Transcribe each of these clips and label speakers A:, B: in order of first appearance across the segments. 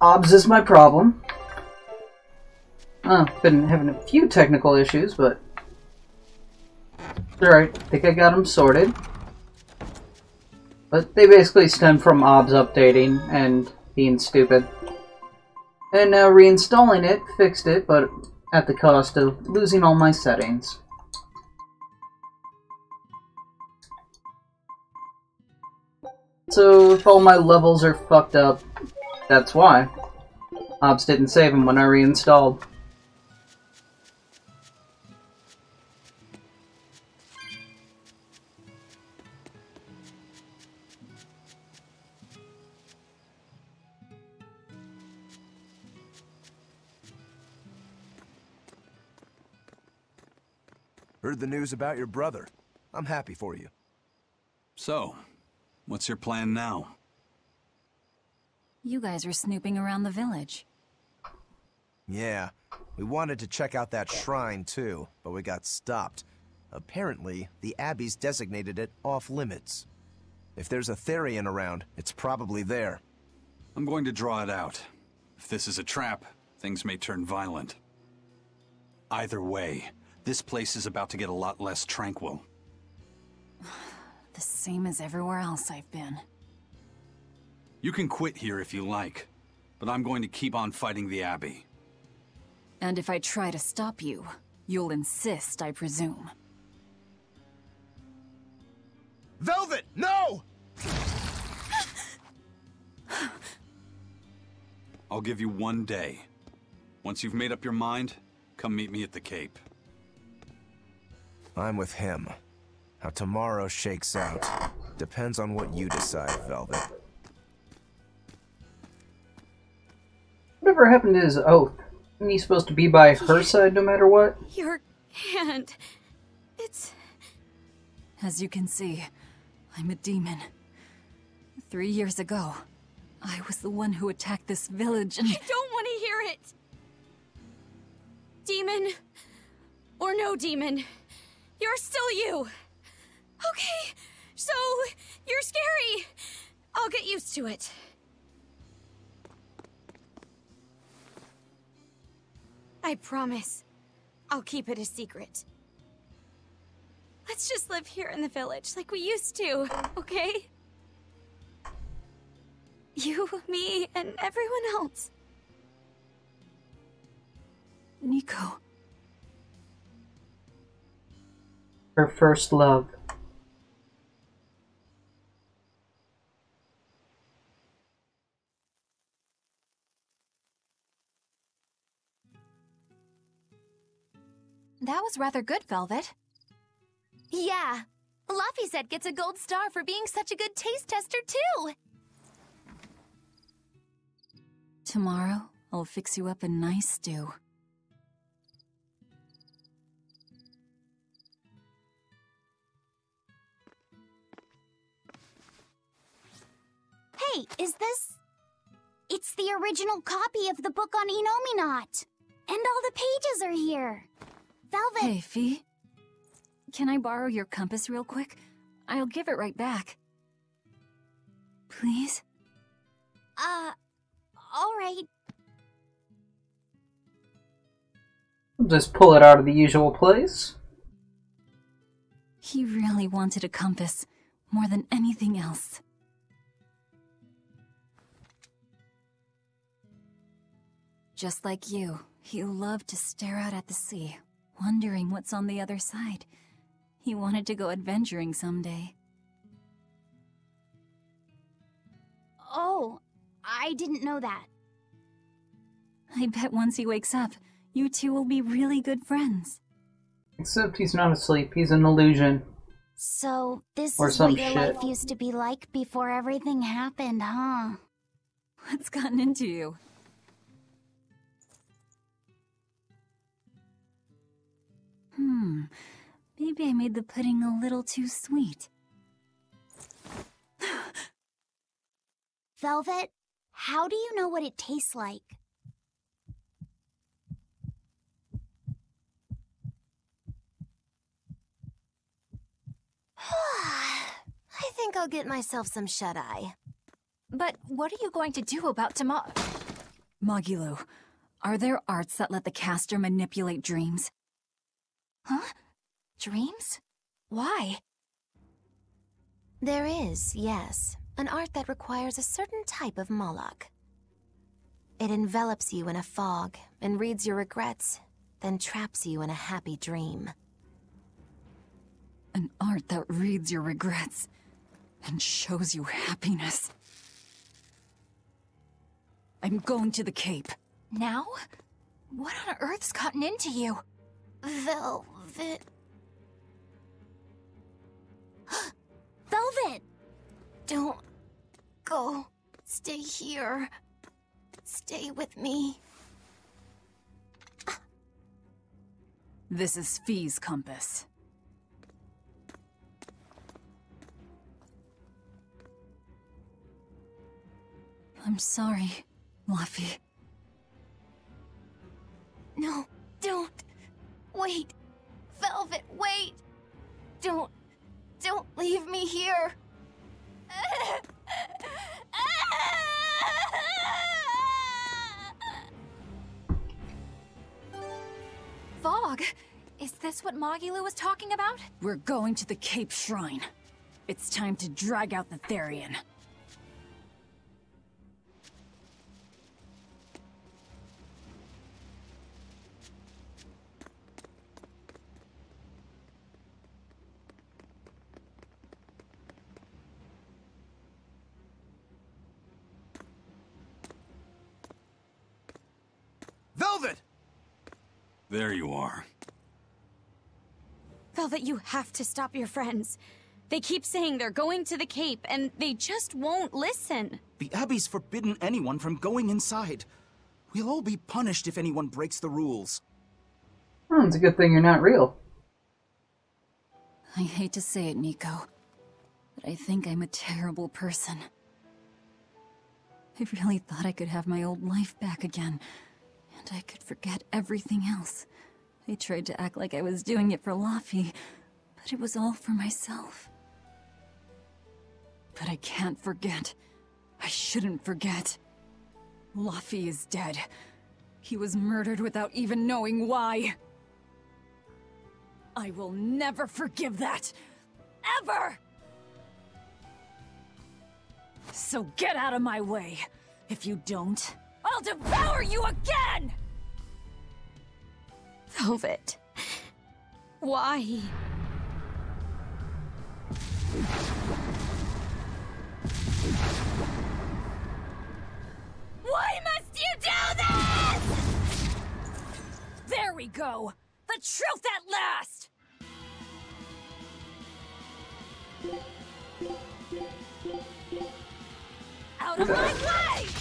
A: OBS is my problem. Uh, been having a few technical issues, but... Alright, I think I got them sorted. But they basically stem from OBS updating and being stupid. And now reinstalling it fixed it, but at the cost of losing all my settings. So if all my levels are fucked up, that's why. OBS didn't save him when I reinstalled.
B: Heard the news about your brother. I'm happy for you.
C: So, what's your plan now?
D: You guys were snooping around the village.
B: Yeah, we wanted to check out that shrine too, but we got stopped. Apparently, the Abbey's designated it off-limits. If there's a Therian around, it's probably there.
C: I'm going to draw it out. If this is a trap, things may turn violent. Either way, this place is about to get a lot less tranquil.
D: The same as everywhere else I've been.
C: You can quit here if you like, but I'm going to keep on fighting the Abbey.
D: And if I try to stop you, you'll insist, I presume.
B: Velvet, no!
C: I'll give you one day. Once you've made up your mind, come meet me at the Cape.
B: I'm with him. How tomorrow shakes out depends on what you decide, Velvet.
A: Whatever happened to his oath? Isn't he supposed to be by her side no matter what?
E: Your hand. It's.
D: As you can see, I'm a demon. Three years ago, I was the one who attacked this village and-
E: I don't want to hear it! Demon. Or no demon. You're still you. Okay, so you're scary. I'll get used to it. I promise. I'll keep it a secret. Let's just live here in the village like we used to, okay? You, me, and everyone else.
D: Nico.
A: Her first love.
F: That was rather good, Velvet.
E: Yeah.
F: Laphicet gets a gold star for being such a good taste tester, too!
D: Tomorrow, I'll fix you up a nice stew.
G: Hey, is this... It's the original copy of the book on Innominat. And all the pages are here. Velvet...
D: Hey, Phi. Can I borrow your compass real quick? I'll give it right back. Please?
G: Uh... Alright.
A: Just pull it out of the usual place.
D: He really wanted a compass, more than anything else. Just like you, he loved to stare out at the sea, wondering what's on the other side. He wanted to go adventuring someday.
G: Oh, I didn't know that.
D: I bet once he wakes up, you two will be really good friends.
A: Except he's not asleep, he's an illusion.
G: So, this
A: Or
G: is
A: some
G: what your
A: shit.
G: life used to be like before everything happened, huh?
D: What's gotten into you? Hmm, maybe I made the pudding a little too sweet.
G: Velvet, how do you know what it tastes like?
F: I think I'll get myself some shut-eye. But what are you going to do about tomorrow?
D: Magilou, are there arts that let the caster manipulate dreams?
F: Huh? Dreams? Why?
H: There is, yes, an art that requires a certain type of malak. It envelops you in a fog and reads your regrets, then traps you in a happy dream.
D: An art that reads your regrets and shows you happiness. I'm going to the Cape.
F: Now? What on earth's gotten into you?
H: Velvet.
G: Velvet!
H: Don't go. Stay here. Stay with me.
D: This is Phi's compass. I'm sorry, Laphi.
H: No, don't. Wait. Velvet, wait. Don't. Don't leave me here.
F: Fog? Is this what Magilou was talking about?
D: We're going to the Cape Shrine. It's time to drag out the Therian.
C: There you are.
E: Velvet, you have to stop your friends. They keep saying they're going to the Cape, and they just won't listen.
I: The Abbey's forbidden anyone from going inside. We'll all be punished if anyone breaks the rules.
A: Oh, it's a good thing you're not real.
D: I hate to say it, Nico, but I think I'm a terrible person. I really thought I could have my old life back again, and I could forget everything else. I tried to act like I was doing it for Laphi, but it was all for myself. But I can't forget. I shouldn't forget. Laphi is dead. He was murdered without even knowing why. I will never forgive that. Ever! So get out of my way. If you don't, I'll devour you again!
E: Velvet. Why?
D: Why must you do this? There we go. The truth at last! Out of my way!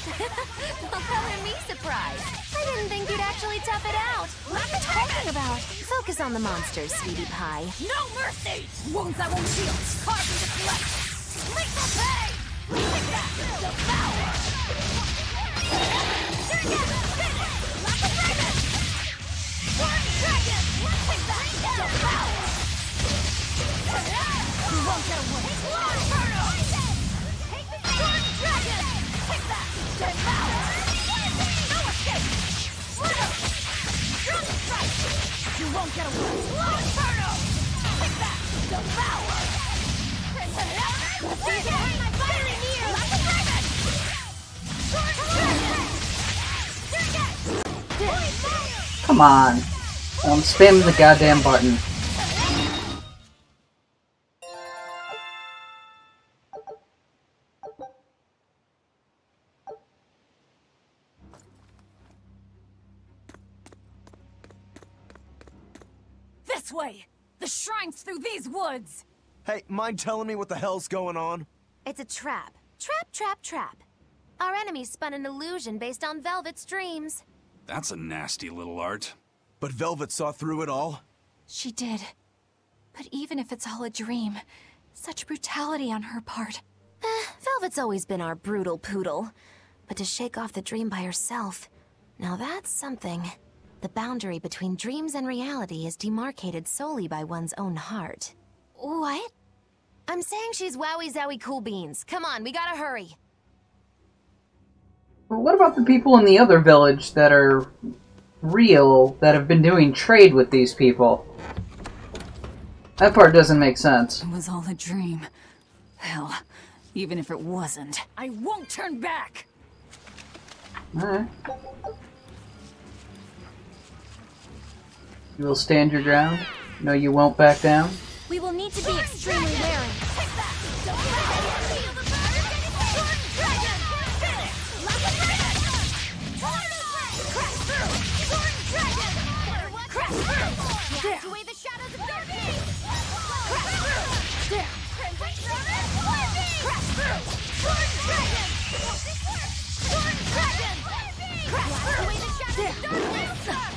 H: Well, color me surprised. I didn't think you'd actually tough it out. What are you talking about? Focus on the monsters, sweetie pie.
D: No mercy! Wounds I won't heal. Carve into flesh. Lethal that! Devour! Devour! Won't get away! Inferno!
A: Come on. I'm spamming the goddamn button.
D: This way! The shrine's through these woods!
B: Hey, mind telling me what the hell's going on?
H: It's a trap. Trap, trap, trap. Our enemies spun an illusion based on Velvet's dreams.
C: That's a nasty little art.
I: But Velvet saw through it all.
F: She did. But even if it's all a dream, such brutality on her part.
H: Eh, Velvet's always been our brutal poodle. But to shake off the dream by herself, now that's something. The boundary between dreams and reality is demarcated solely by one's own heart. What? I'm saying she's wowie zowie cool beans. Come on, we gotta hurry.
A: But what about the people in the other village that are real, that have been doing trade with these people? That part doesn't make sense.
D: It was all a dream. Hell, even if it wasn't, I won't turn back!
A: Alright. You will stand your ground? No, you won't back down?
G: We will need to be extremely wary. Away the shadows! Away the shadows of darkness!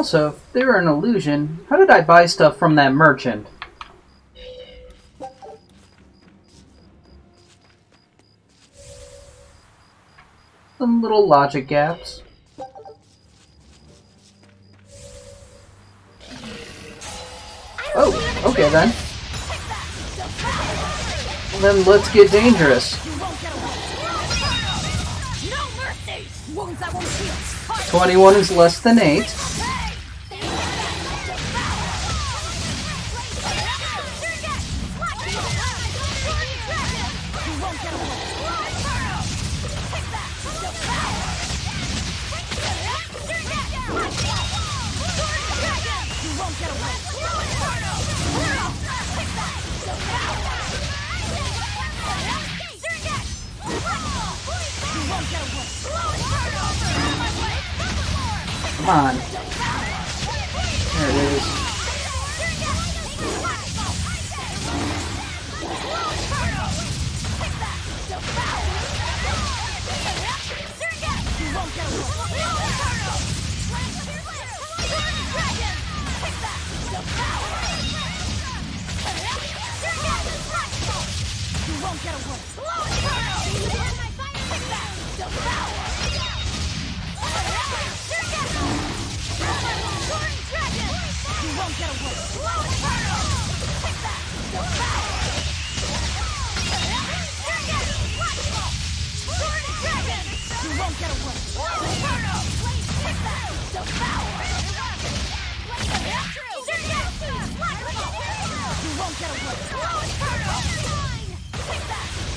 A: Also, if they were an illusion, how did I buy stuff from that merchant? Some little logic gaps. Oh, okay then. Then let's get dangerous. 21 is less than 8.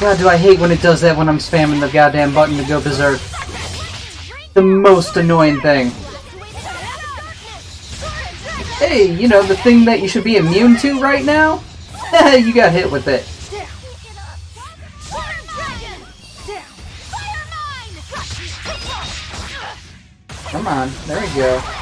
A: God, do I hate when it does that when I'm spamming the goddamn button to go berserk. the most annoying thing. Hey, you know, the thing that you should be immune to right now? you got hit with it. Come on, there we go.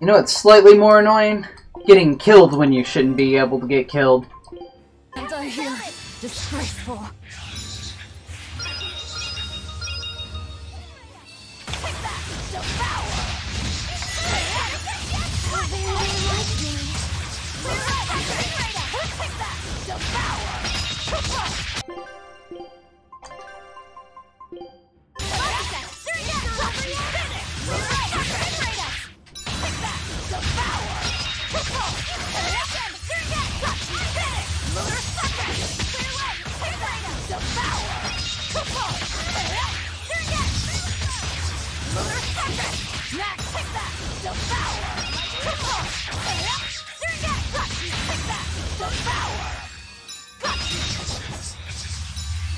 A: You know what's slightly more annoying? Getting killed when you shouldn't be able to get killed.
D: And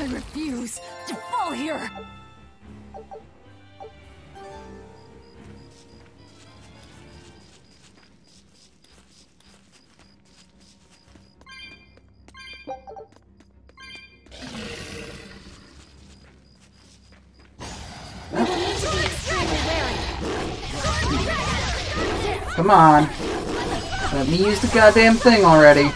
D: I refuse to fall here.
A: Come on. Let me use the goddamn thing already.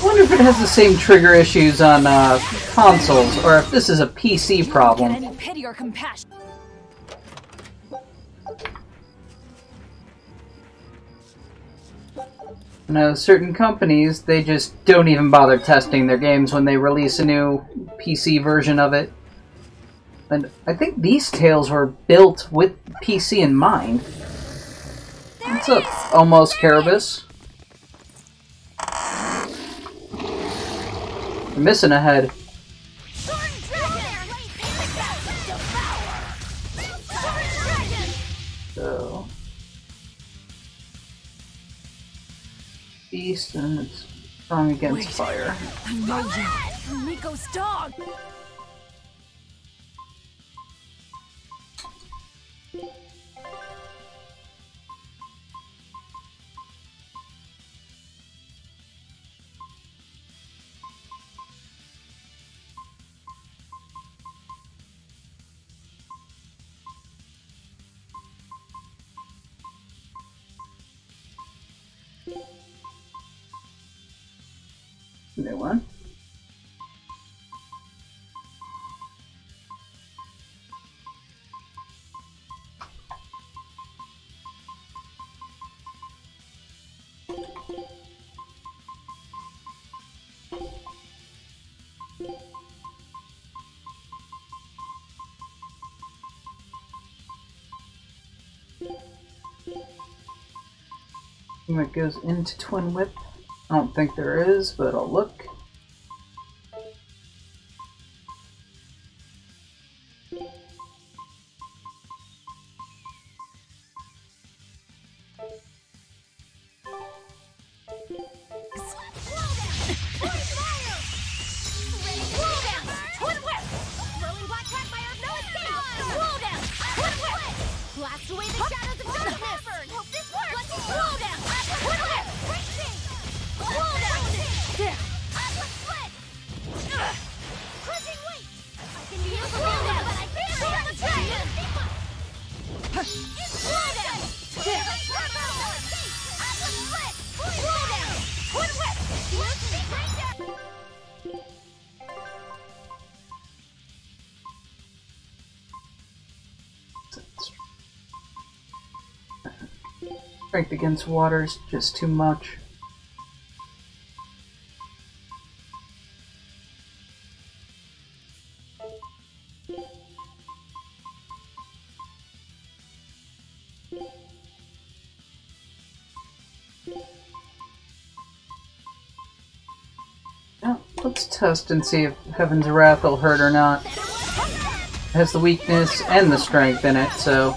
A: I wonder if it has the same trigger issues on uh, consoles, or if this is a PC problem.
D: any pity or compassion.
A: You know, certain companies, they just don't even bother testing their games when they release a new PC version of it. And I think these tales were built with PC in mind. What's up, almost Carabas? You're missing a head. So. Beast and it's strong against
D: Wait.
A: fire.
D: I know you. Nico's dog.
A: That goes into Twin Whip. I don't think there is, but I'll look. Strength against water is just too much. Now, let's test and see if Heaven's Wrath will hurt or not. It has the weakness and the strength in it, so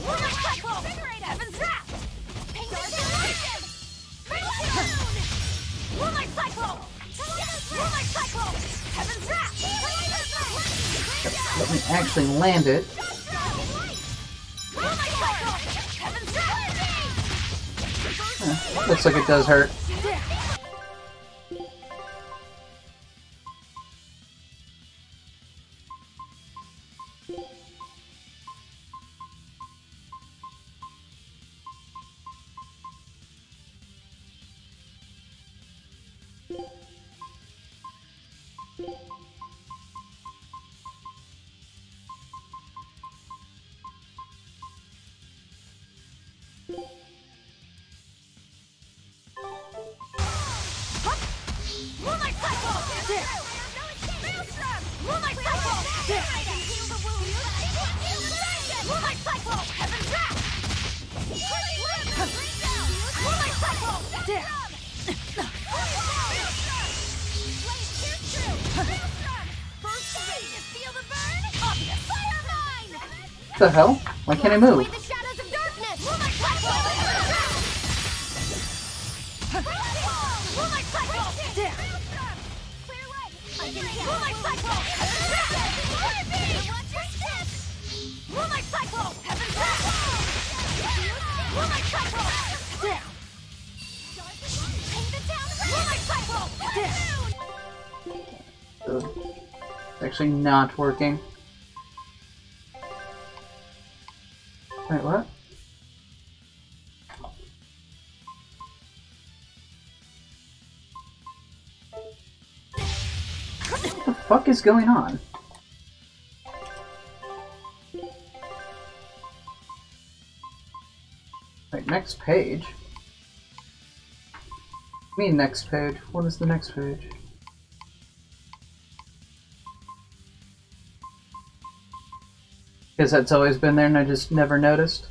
A: actually land it. Eh, looks like it does hurt. The hell? Why can't I move? It's actually not working. Is going on? Wait, next page? I mean next page. What is the next page? Because that's always been there and I just never noticed.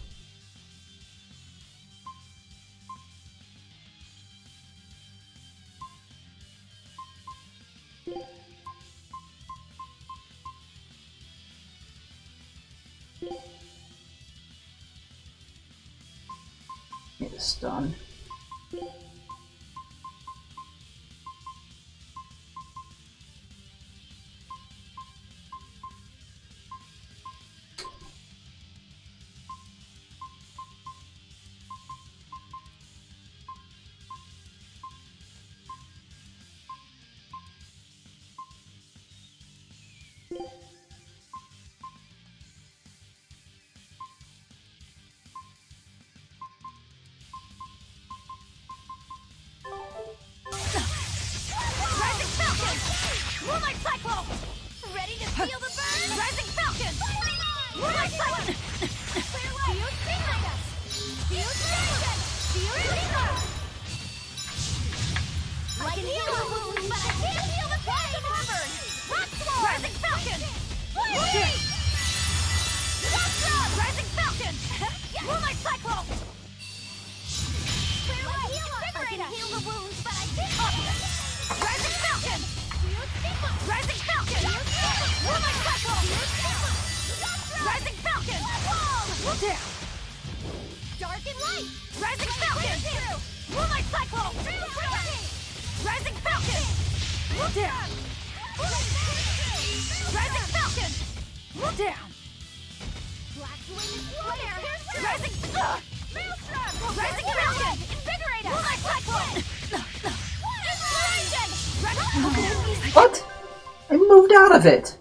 A: Out of it!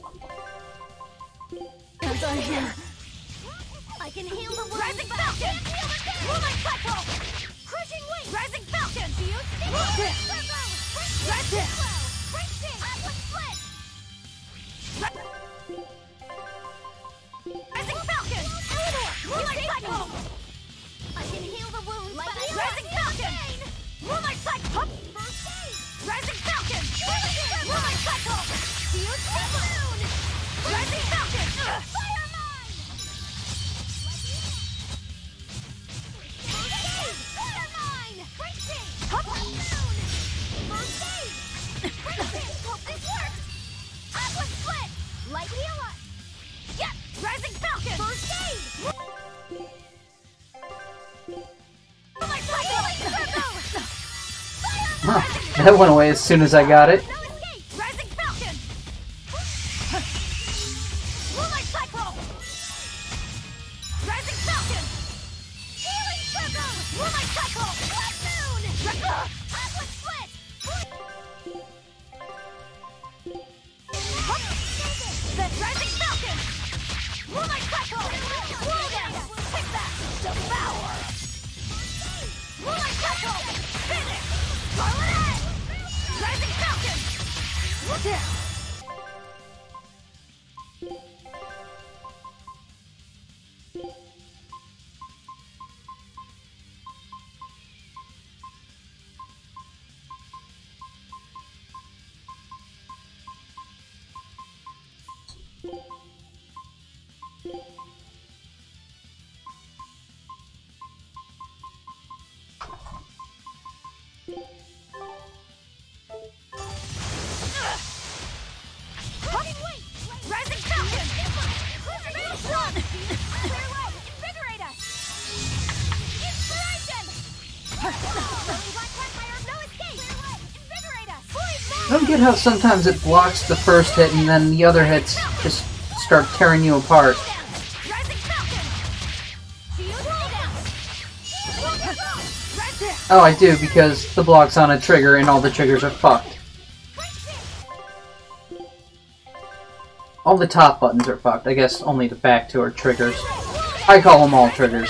A: That went away as soon as I got it. how sometimes it blocks the first hit and then the other hits just start tearing you apart? Oh, I do, because the block's on a trigger and all the triggers are fucked. All the top buttons are fucked. I guess only the back two are triggers. I call them all triggers.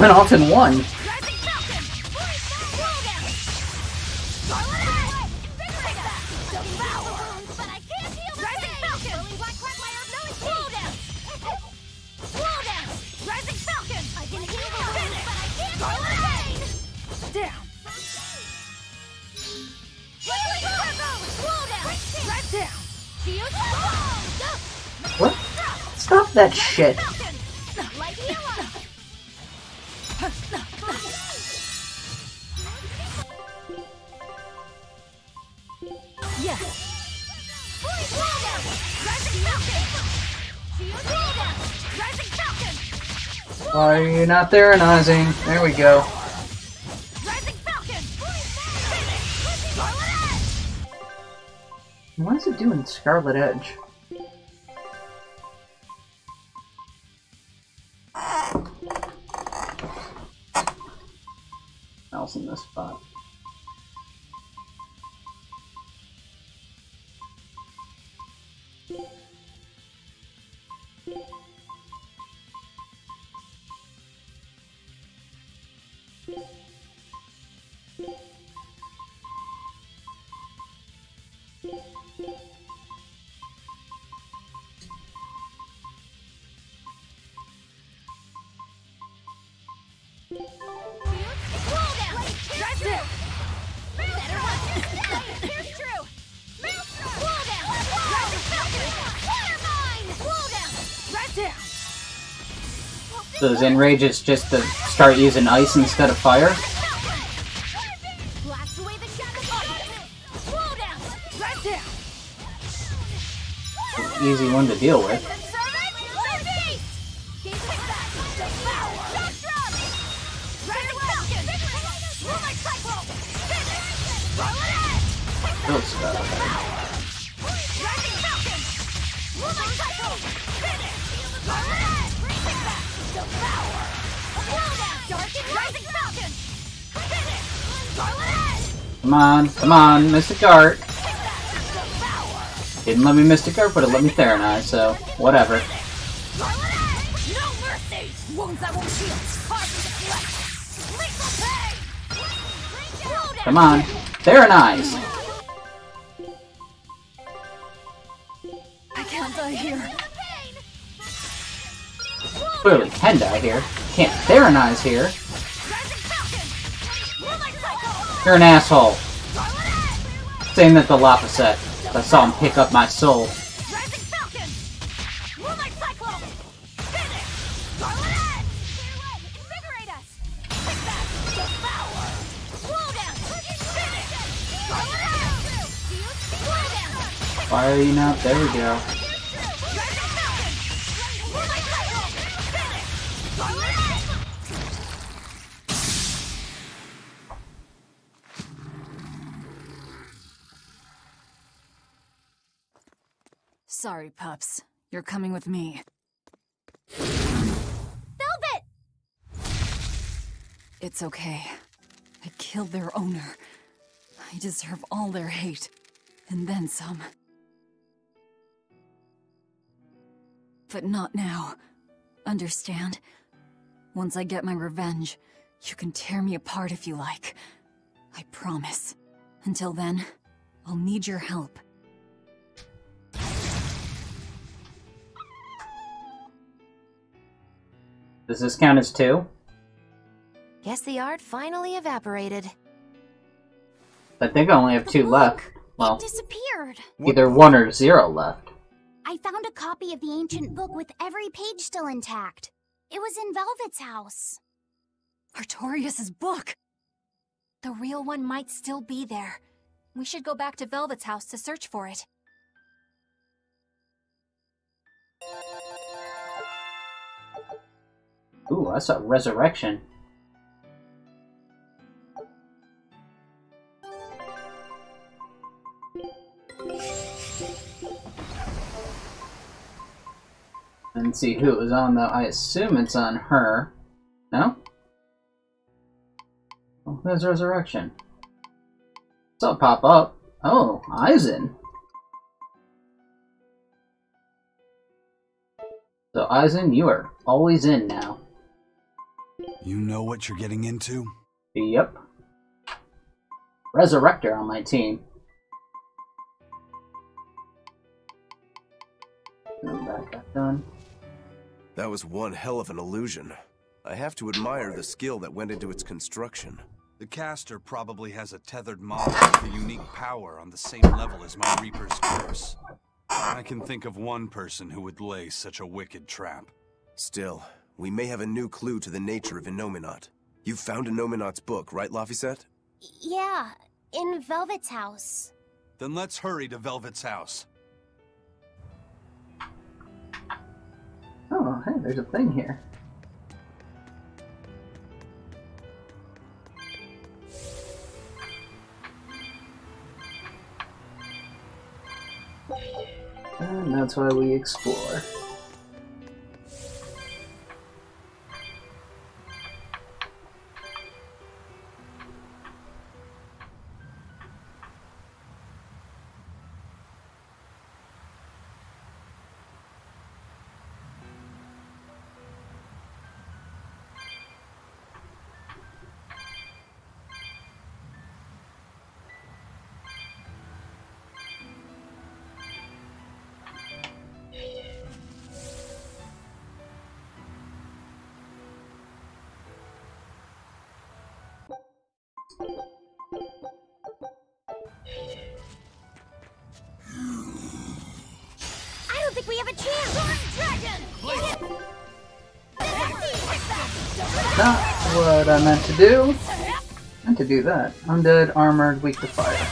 A: went off
E: and won.
A: What? Stop that shit. not theronizing. There we go. Why is it doing Scarlet Edge? So is just to start using ice instead of fire? Easy one to deal with. Come on, Mystic Art. Didn't let me Mystic Art, but it let me Theranai, so whatever.
E: No mercy! Wounds that won't heal. Carved into flesh. Lethal pain! Roll down.
A: Come on, Theranai's.
D: I can't die here.
A: Clearly can die here. Can't Theranai's here. You're an asshole. Saying that the Lapis I saw him pick up my soul.
E: Rising Falcon! Moonlight Cyclone! Finish! Scarlet Edge! Clear way! Invigorate us! Take that! Devour! Slow down! Finish! Scarlet Edge! Do you slow?
A: Why are you not? There we go.
D: Sorry, pups. You're coming with me.
E: Velvet!
D: It's okay. I killed their owner. I deserve all their hate. And then some. But not now. Understand? Once I get my revenge, you can tear me apart if you like. I promise. Until then, I'll need your help.
A: Does this count as two?
H: Guess the art finally evaporated.
A: I think I only have two left. Well,
G: It disappeared.
A: either one or zero left.
G: I found a copy of the ancient book with every page still intact. It was in Velvet's house.
D: Artorius' book!
F: The real one might still be there. We should go back to Velvet's house to search for it.
A: Ooh, that's a Resurrection. And see who it was on though. I assume it's on her. No? Oh, there's Resurrection. Saw it pop up. Oh, Eizen. So Eizen, you are always in now.
C: You know what you're getting into?
A: Yep. Resurrector on my team. Put that back done.
B: That was one hell of an illusion. I have to admire the skill that went into its construction.
C: The caster probably has a tethered malak with a unique power on the same level as my Reaper's curse. I can think of one person who would lay such a wicked trap.
B: Still, we may have a new clue to the nature of Innominat. You found Innominat's book, right, Laphicet?
G: Yeah, in Velvet's house.
C: Then let's hurry to Velvet's house.
A: Oh, hey, there's a thing here. And that's why we explore. Do that. Undead, armored, weak to fire.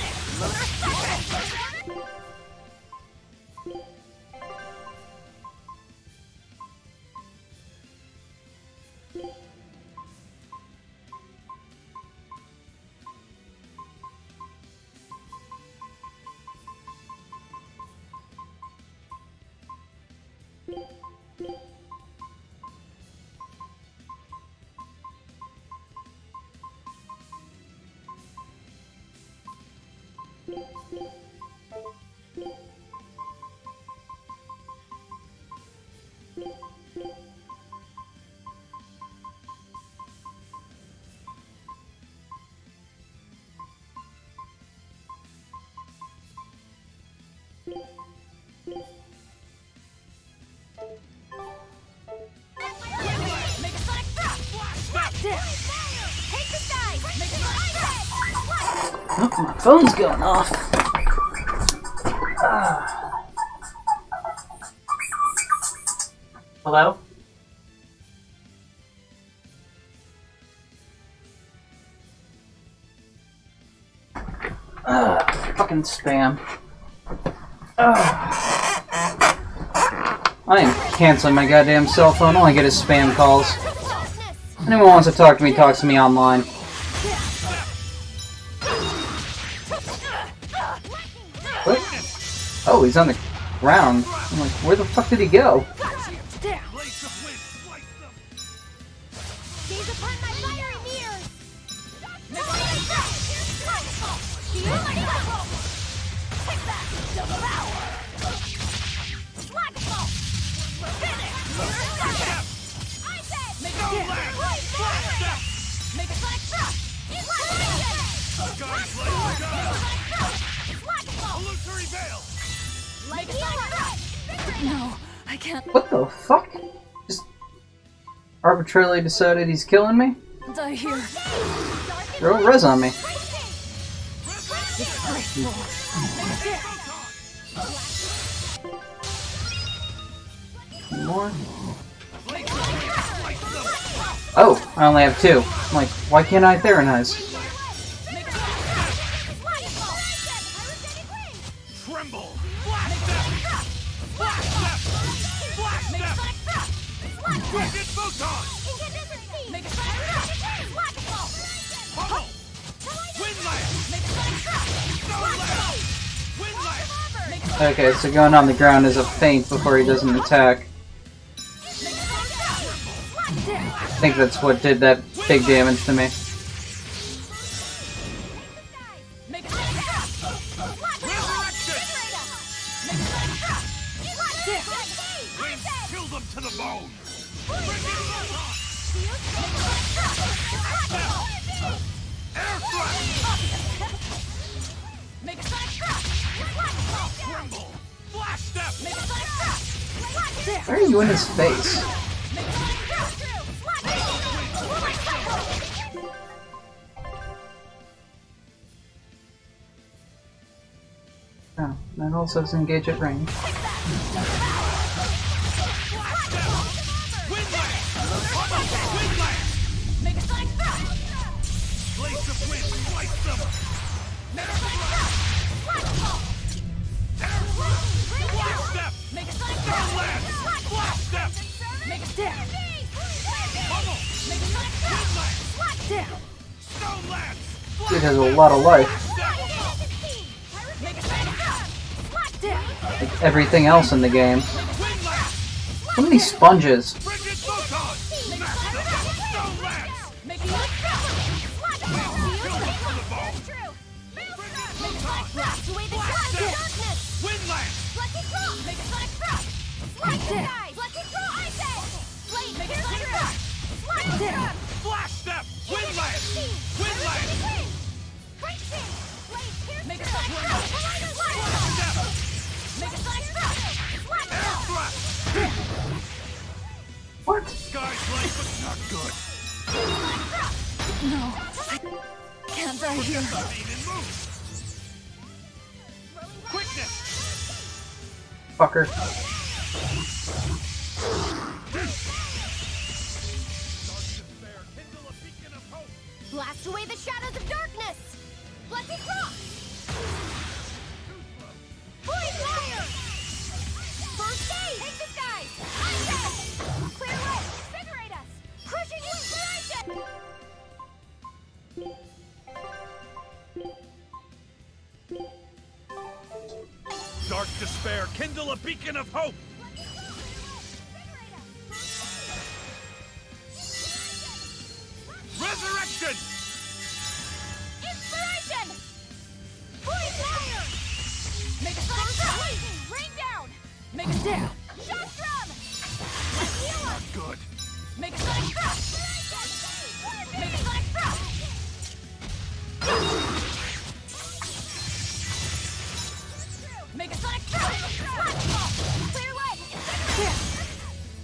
A: Phone's going off. Ah. Hello? Ah, fucking spam. Ah. I am canceling my goddamn cell phone. All I get is spam calls. Anyone wants to talk to me talks to me online. He's on the ground. I'm like, where the fuck did he go? Arbitrarily decided he's killing me? Throw a res on me. More? Oh, I only have two. I'm like, why can't I Theranize? Okay, so going on the ground is a feint before he does an attack. I think that's what did that big damage to me.
C: Pummel! Windlass! Stone Lance!
A: Dude has a lot of life. Everything else in the game. So many sponges.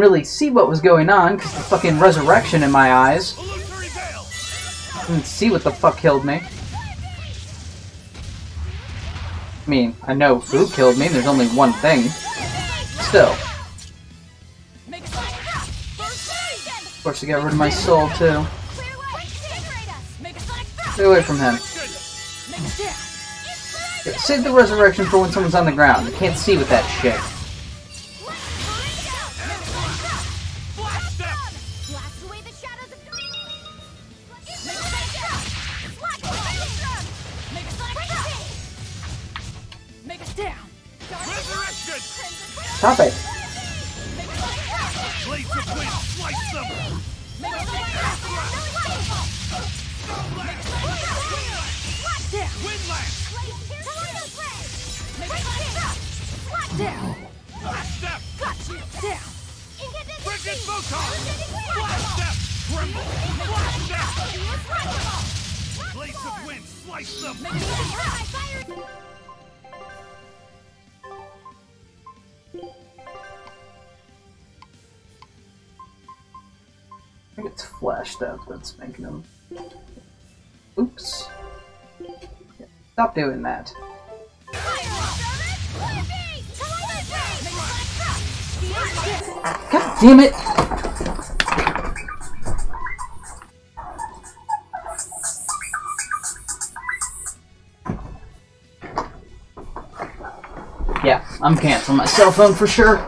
A: really see what was going on because the fucking resurrection in my eyes.
J: I
A: didn't see what the fuck killed me. I mean, I know who killed me, there's only one thing. Still. Of course, I got rid of my soul, too. Stay away from him. Save the resurrection for when someone's on the ground. I can't see with that shit. not doing that. God damn it! Yeah, I'm canceling my cell phone for sure.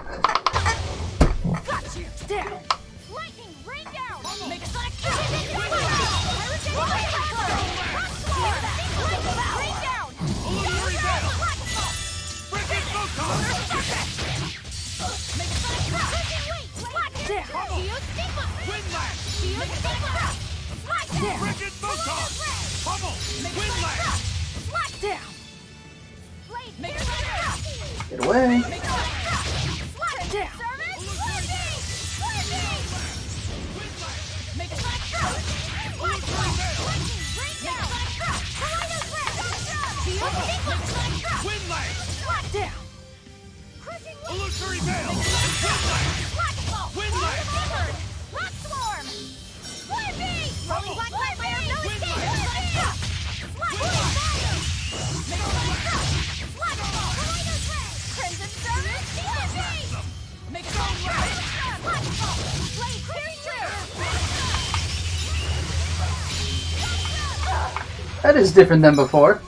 A: is different than before.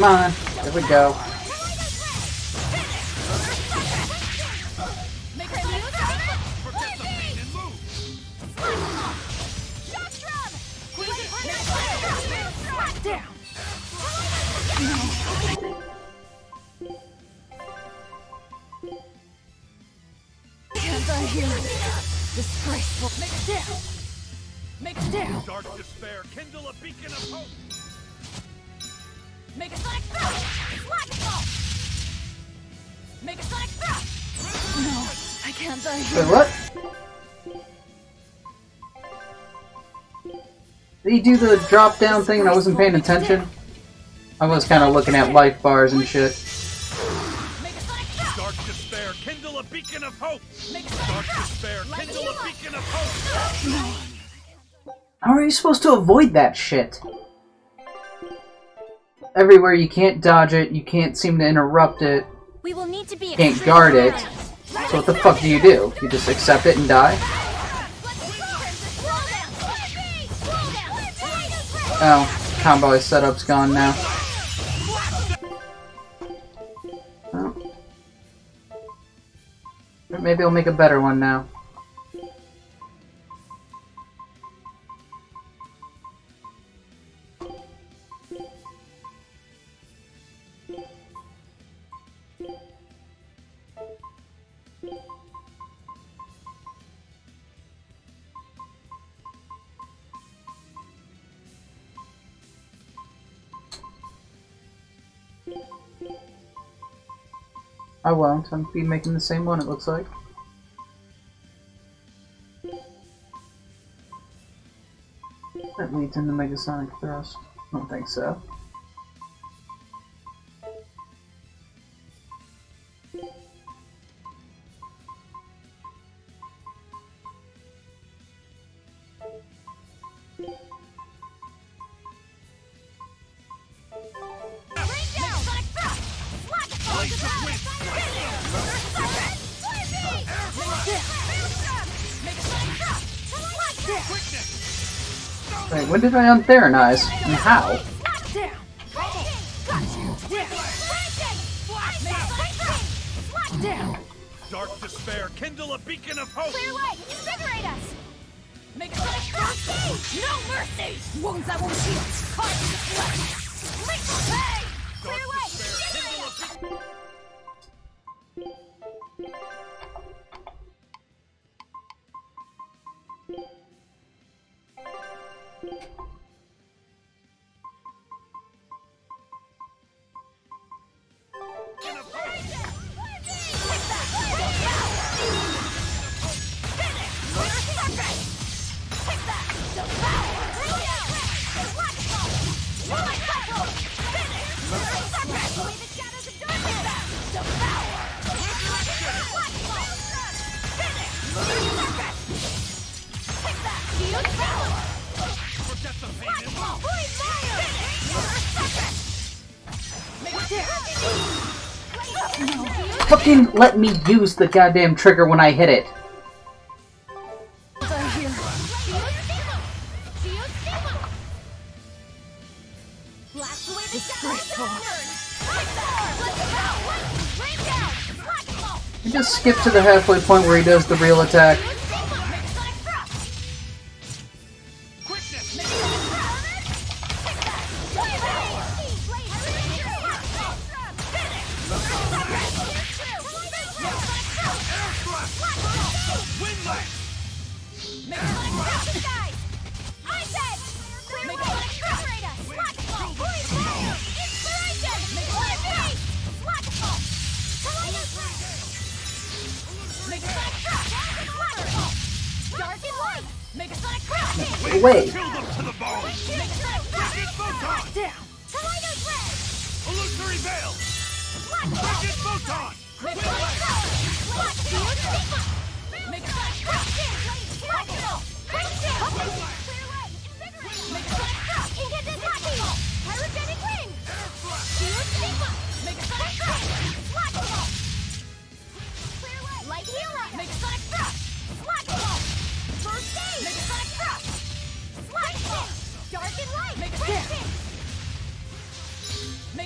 A: Come on. There we go.
E: Disgraceful. Make it down. Make it down.
J: Dark despair, kindle a beacon of hope.
E: Make a sonic thrust. Slack ball. Make a sonic thrust. No, I can't die here.
A: Wait, what? Did he do the drop down thing and I wasn't paying attention? I was kind of looking at life bars and shit.
E: Make a sonic thrust.
J: Dark despair, kindle a beacon of hope.
E: Make
J: Dark despair, kindle a beacon of hope.
A: How are you supposed to avoid that shit? Everywhere you can't dodge it, you can't seem to interrupt it,
G: We will need to be
A: can't guard it. So what the fuck do you do? You just accept it and die? Oh, combo setup's gone now. Oh. Maybe I'll make a better one now. I won't. I'll be making the same one, it looks like. That leads into Megasonic Thrust. I don't think so. Wait, when did I untheranize? And how?
J: Dark despair, kindle a beacon of hope.
E: Clear light! Invigorate us! Make a sonic thrust! No mercy! Wounds that won't heal! Carve the flesh! Lethal pain! Clear light! Invigorate us!
A: Fucking let me use the goddamn trigger when I hit it. You just skip to the halfway point where he does the real attack.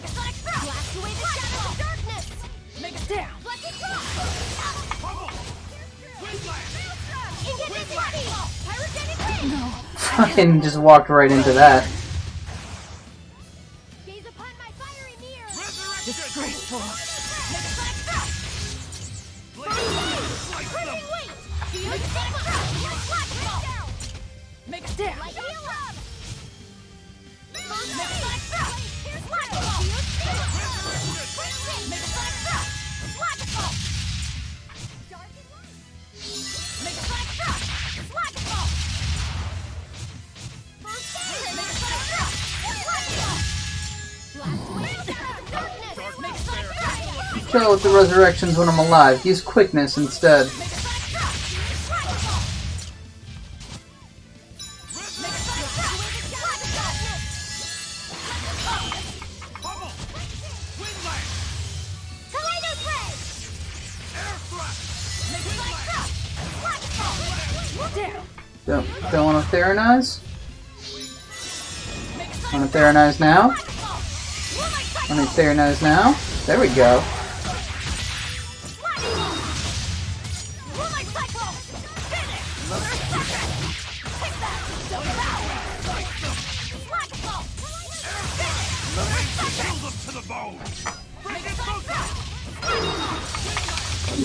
E: Sonic thrust. Blast away the shadows of darkness. Make it down. Let's it drop. Incandescent Pyrogenic ring.
D: No.
A: Fucking just walked right into that.
E: Make a sonic thrust. Watch it. Down.
A: Don't, don't want to Theranize? Want to Theranize now? Want to Theranize now? There we go.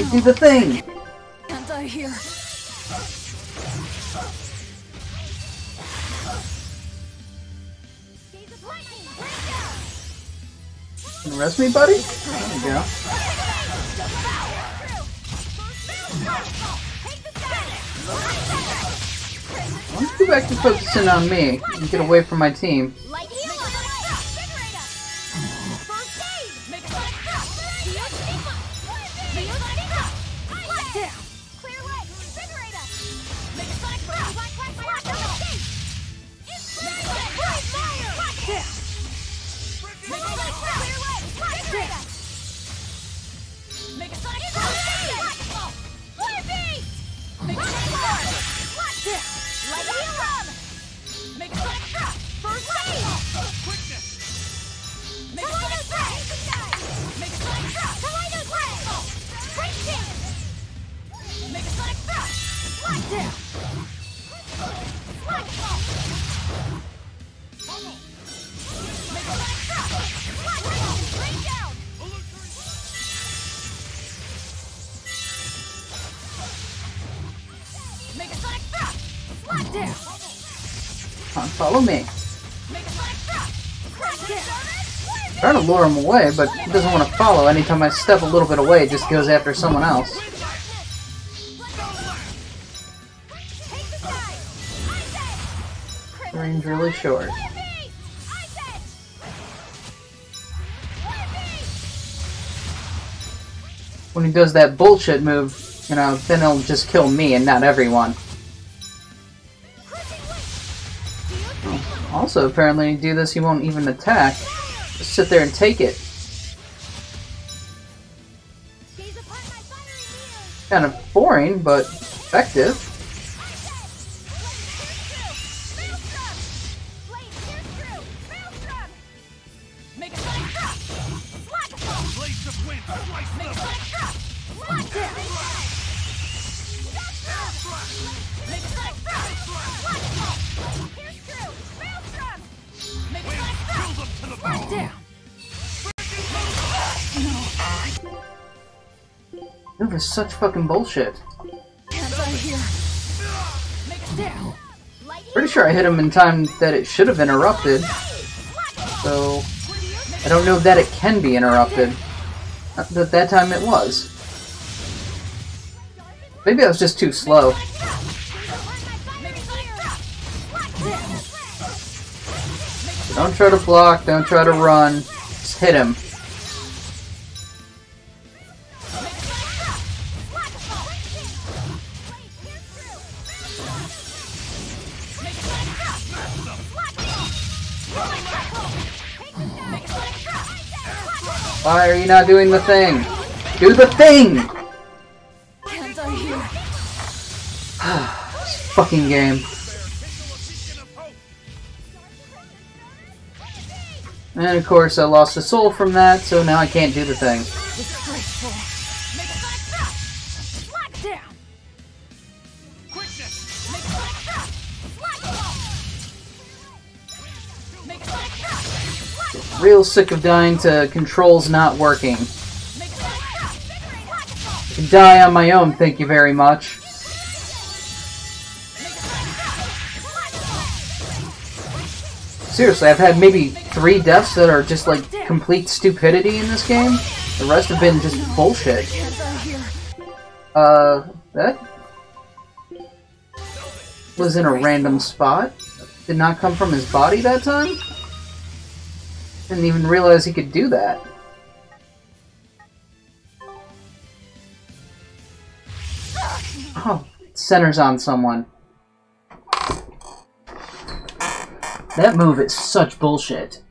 A: You do the thing!
D: Can't die here.
E: Gaze of lightning. Bring down.
A: Can you rest me, buddy? There we go. Why don't you go back to focusing on me and get away from my team? Away, but he doesn't want to follow. Anytime I step a little bit away, it just goes after someone else. Range really short. When he does that bullshit move, you know, then he'll just kill me and not everyone.
E: Steel
A: Also, apparently, do this, he won't even attack. Sit there and take it.
E: Gaze upon my fiery mirror!
A: Kind of boring, but effective. Such fucking bullshit.
D: Can't die here.
E: Make a
D: Down.
E: light heal!
A: Pretty sure I hit him in time that it should have interrupted, so I don't know that it can be interrupted. But that time it was. Maybe I was just too slow.
E: Make a sonic thrust! Slap it!
A: Don't try to block, don't try to run. Just hit him. Why are you not doing the thing? Do the thing!
D: Can't die.
A: This fucking game. And of course, I lost a soul from that, so now I can't do the thing. Sick of dying to controls not working. I can die on my own, thank you very much. Seriously, I've had maybe three deaths that are just like complete stupidity in this game. The rest have been just bullshit. Uh, that was in a random spot. Did not come from his body that time. Didn't even realize he could do that. Oh, centers on someone. That move is such bullshit.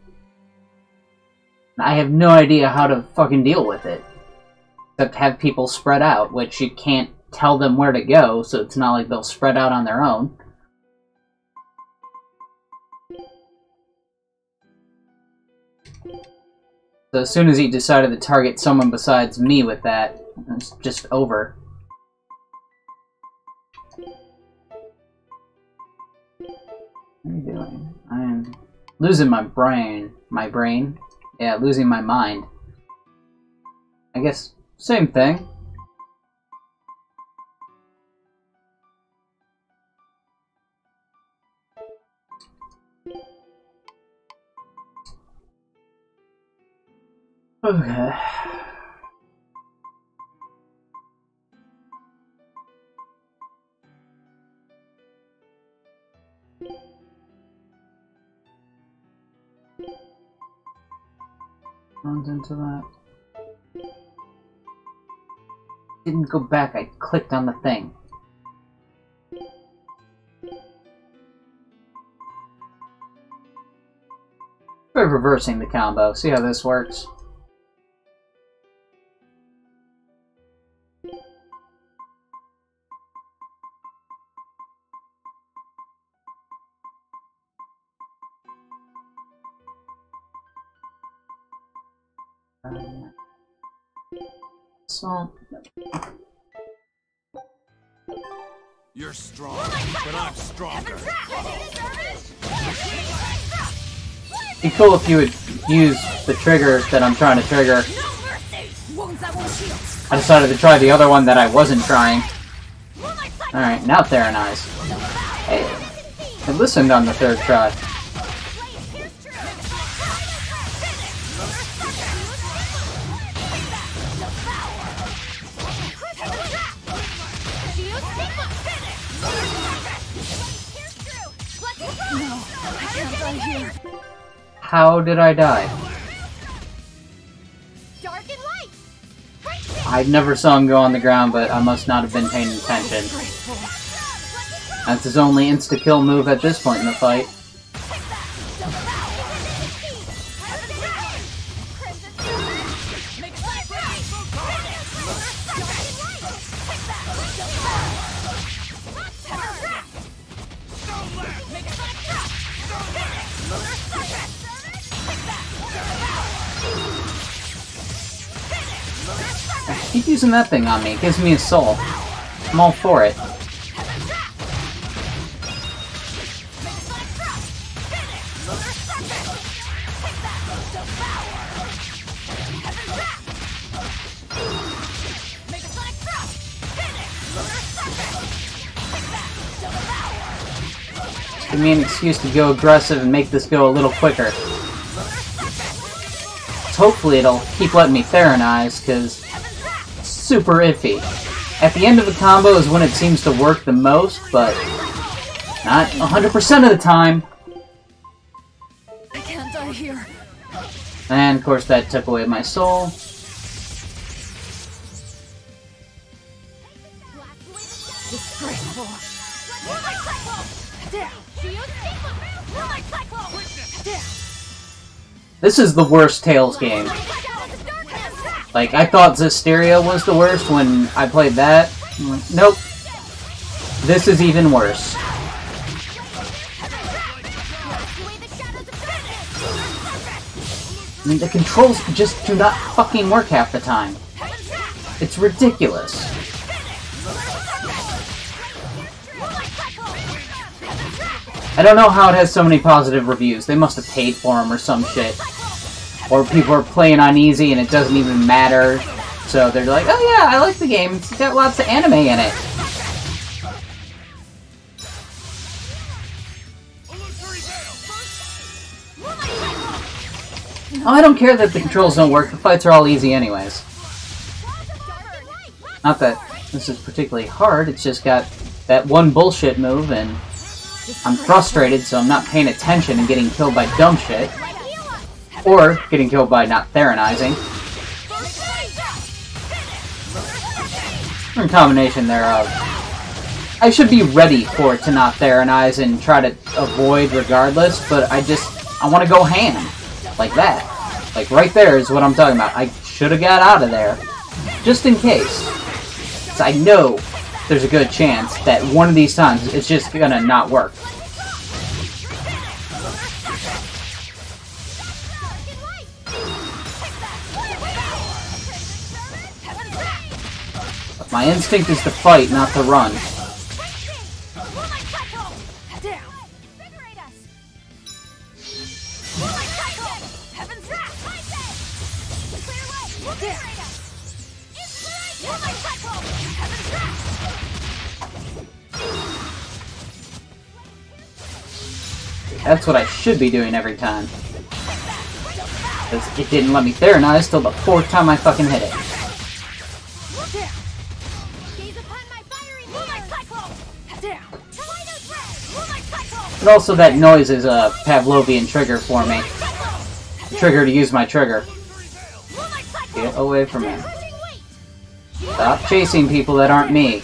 A: I have no idea how to fucking deal with it. Except have people spread out, which you can't tell them where to go, so it's not like they'll spread out on their own. So as soon as he decided to target someone besides me with that, it's just over. What are you doing? I'm losing my brain. My brain? Yeah, losing my mind. I guess same thing. Okay. Runs into that. Didn't go back, I clicked on the thing. Try reversing the combo, see how this works. So,
J: You're strong, but I'm stronger.
A: it'd be cool if you would use the trigger that I'm trying to trigger.
E: Wounds that won't heal.
A: I decided to try the other one that I wasn't trying. Alright, now Theranize. Hey, I listened on the third try. How did I die?
E: Dark and light.
A: I never saw him go on the ground, but I must not have been paying attention. That's his only insta-kill move at this point in the fight. Using that thing on me. It gives me a soul. I'm all for it. Give me an excuse to go aggressive and make this go a little quicker. Hopefully it'll keep letting me Theranize, because super iffy. At the end of a combo is when it seems to work the most, but not 100% of the time.
E: I can't die here.
A: And of course that took away my soul. This is the worst Tales game. Like, I thought Zestiria was the worst when I played that. Nope. This is even worse. I mean, the controls just do not fucking work half the time. It's ridiculous. I don't know how it has so many positive reviews. They must have paid for them or some shit. Or people are playing on easy and it doesn't even matter. So they're like, oh yeah, I like the game. It's got lots of anime in it. Oh, I don't care that the controls don't work. The fights are all easy anyways. Not that this is particularly hard. It's just got that one bullshit move and I'm frustrated so I'm not paying attention and getting killed by dumb shit. Or getting killed by not Theronizing. A combination thereof. I should be ready for it to not Theronize and try to avoid regardless, but I just, I want to go ham. Like that. Like right there is what I'm talking about. I should have got out of there. Just in case. 'Cause I know there's a good chance that one of these times it's just gonna not work. My instinct is to fight, not to run. That's what I should be doing every time. Because it didn't let me Theronize till the fourth time I fucking hit it. But also that noise is a Pavlovian trigger for me. Trigger to use my trigger. Get away from me. Stop chasing people that aren't me.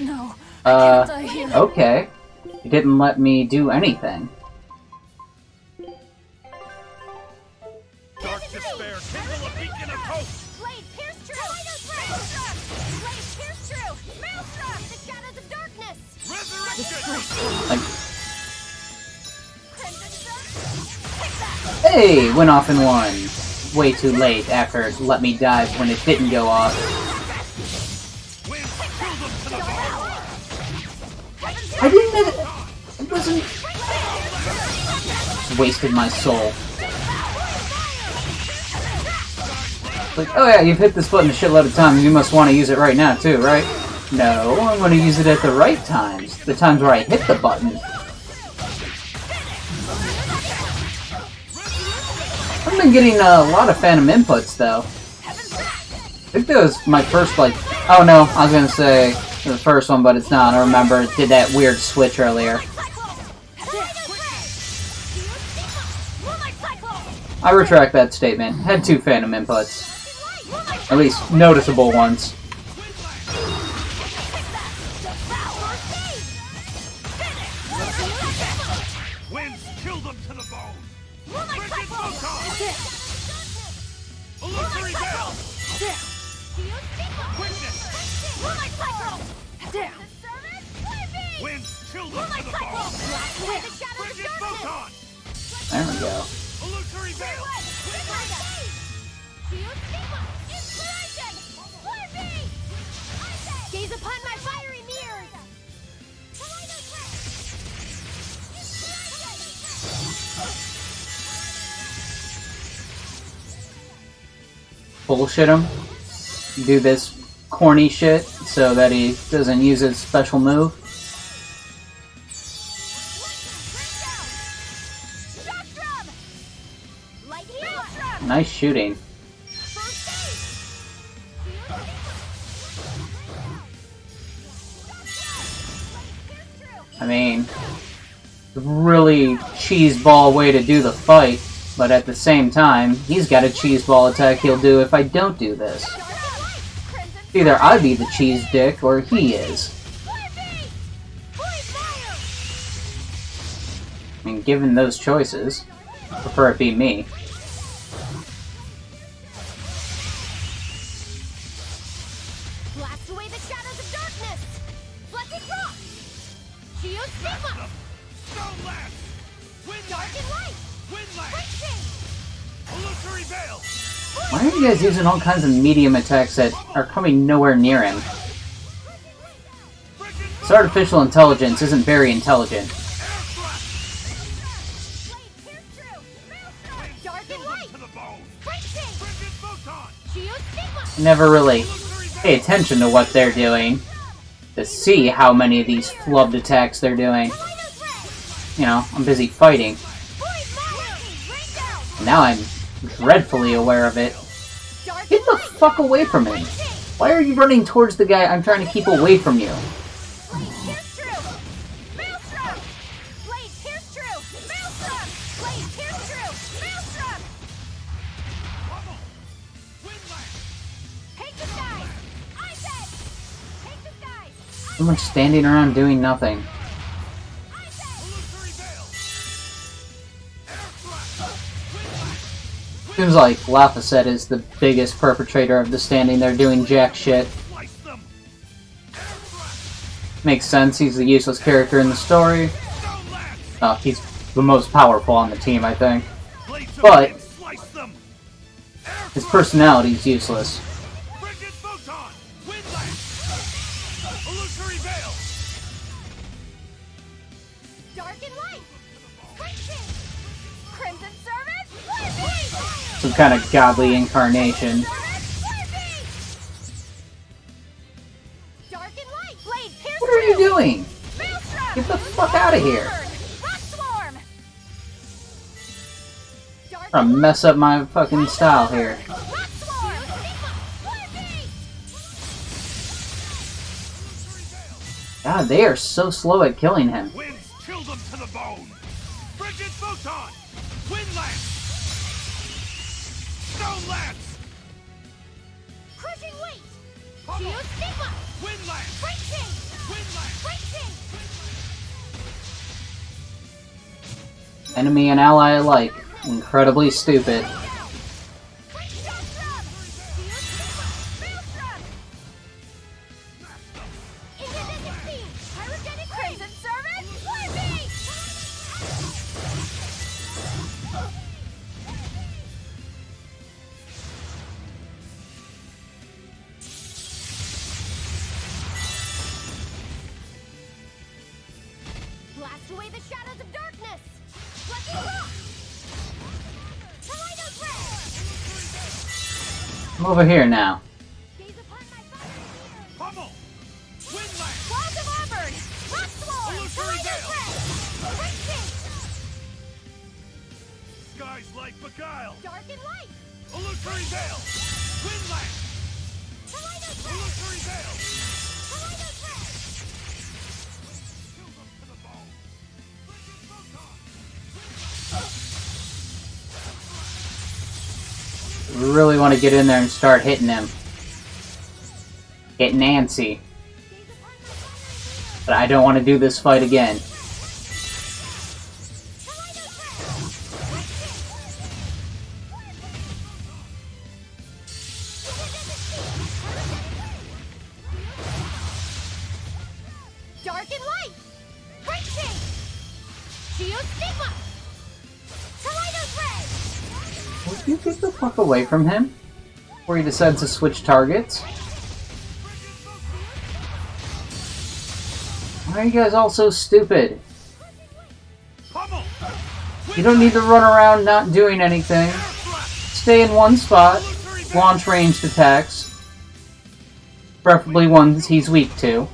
D: No.
A: Uh, okay. It didn't let me do anything. Hey, went off in one. Way too late after let me dive when it didn't go off. I didn't. It wasn't. Wasted my soul. Like, oh yeah, you've hit this button a shitload of times. You must want to use it right now too, right? No, I'm going to use it at the right times. The times where I hit the button. I've been getting a lot of phantom inputs though. I think that was my first like. Oh no, I was gonna say the first one, but it's not. I remember it did that weird switch earlier. I retract that statement. Had two phantom inputs. At least noticeable ones. We go.
E: Gaze upon my fiery mirrors!
A: Bullshit him. Do this corny shit so that he doesn't use his special move. Nice shooting. I mean, really cheeseball way to do the fight, but at the same time, he's got a cheeseball attack he'll do if I don't do this. Either I be the cheese dick or he is. I mean, given those choices, I prefer it be me. Guys using all kinds of medium attacks that are coming nowhere near him? His artificial intelligence isn't very intelligent. Never really pay attention to what they're doing to see how many of these flubbed attacks they're doing. You know, I'm busy fighting. Now I'm dreadfully aware of it. Fuck away from him! Why are you running towards the guy I'm trying to keep away from you?
E: Pierce through! Maelstrom! Blade pierce
A: Seems like Laphicet is the biggest perpetrator of the standing there doing jack shit. Makes sense, he's the useless character in the story. Uh, he's the most powerful on the team, I think. But- His
J: personality
A: is useless. Some kind of godly incarnation. What are you doing? Get the fuck out of here! Trying to mess up my fucking style here. God, they are so slow at killing him.
J: Winds chill them to the bone! Frigid Photon! Wind Lance! Stone Lance!
E: Crushing weight!
J: Pummel!
E: Geostigma!
J: Wind Lance!
E: Break change!
J: Wind Lance!
E: Break change!
A: Enemy and ally alike. Incredibly stupid.
E: Ray!
A: here now.
J: Skies like Beguile!
E: Dark and Light!
J: Illusory Veil! Wind Lance!
E: Kaleidos
J: Illusory Veil!
A: Really want to get in there and start hitting him. Hit Nancy. But I don't want to do this fight again. Away from him? Before he decides to switch targets? Why are you guys all so stupid? You don't need to run around not doing anything. Stay in one spot, launch ranged attacks. Preferably ones he's weak to.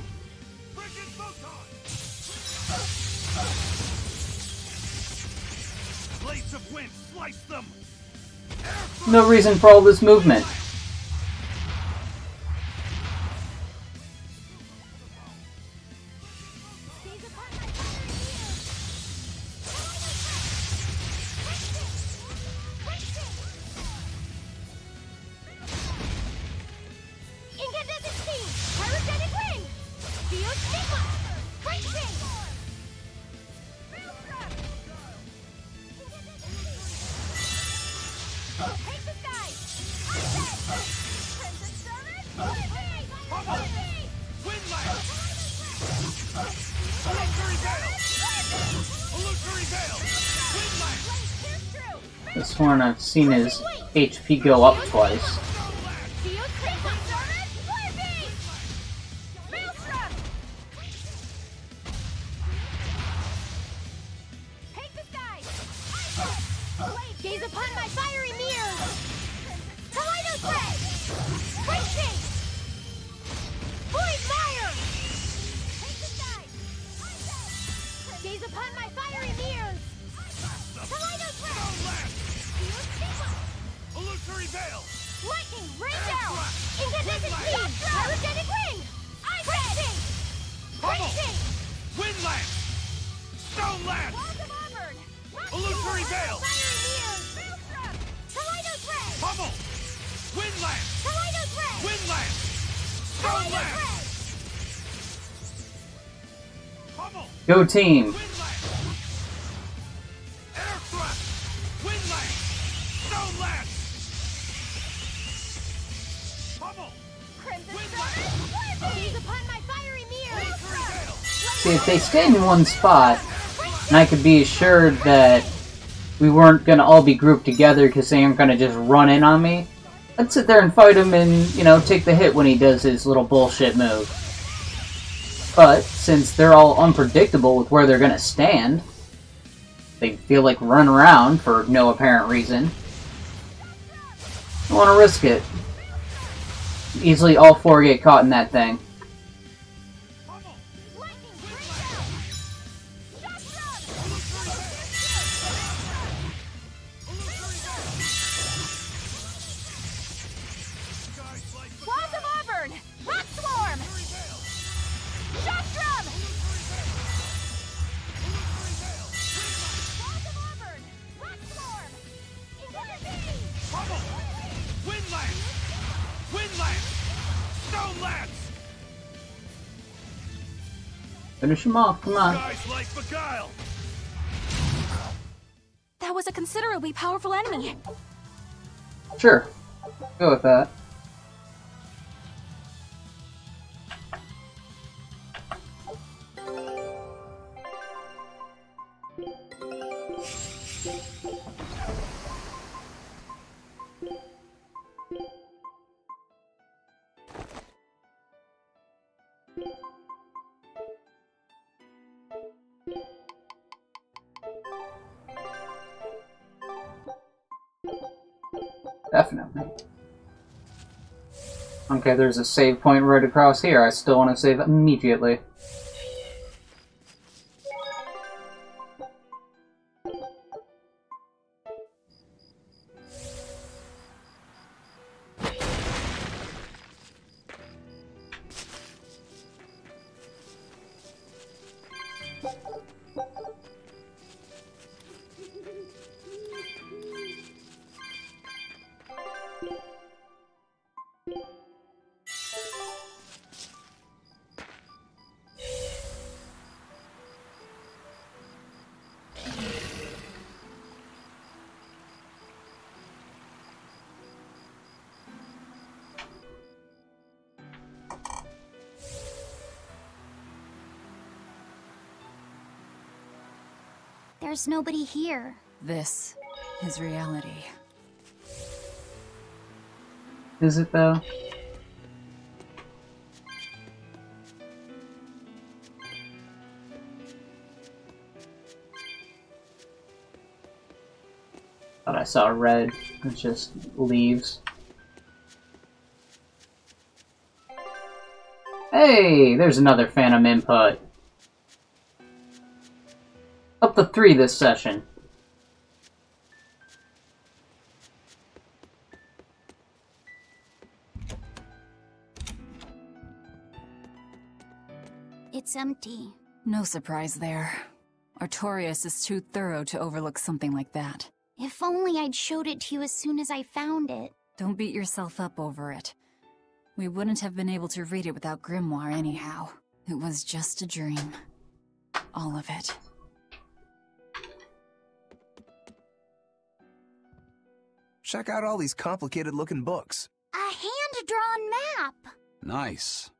A: No reason for all this movement. Seen his HP go up twice.
J: Veil!
A: See, if they stayed in one spot, and I could be assured that we weren't gonna all be grouped together because they aren't gonna just run in on me, I'd sit there and fight him and, you know, take the hit when he does his little bullshit move. But, since they're all unpredictable with where they're gonna stand, they feel like run around for no apparent reason. I want to risk it. Easily all four get caught in that thing. Finish him off, come on.
J: Skies like beguile!
F: That was a considerably powerful enemy.
A: Sure. Go with that. Okay, there's a save point right across here. I still want to save immediately.
G: There's nobody here.
D: This is reality.
A: Is it though? Thought I saw red. It's just leaves. Hey, there's another Phantom input. Up to three this session.
G: It's empty.
D: No surprise there. Artorius is too thorough to overlook something like that.
G: If only I'd showed it to you as soon as I found it.
D: Don't beat yourself up over it. We wouldn't have been able to read it without Grimoire anyhow. It was just a dream. All of it.
B: Check out all these complicated looking books.
G: A hand-drawn map!
C: Nice.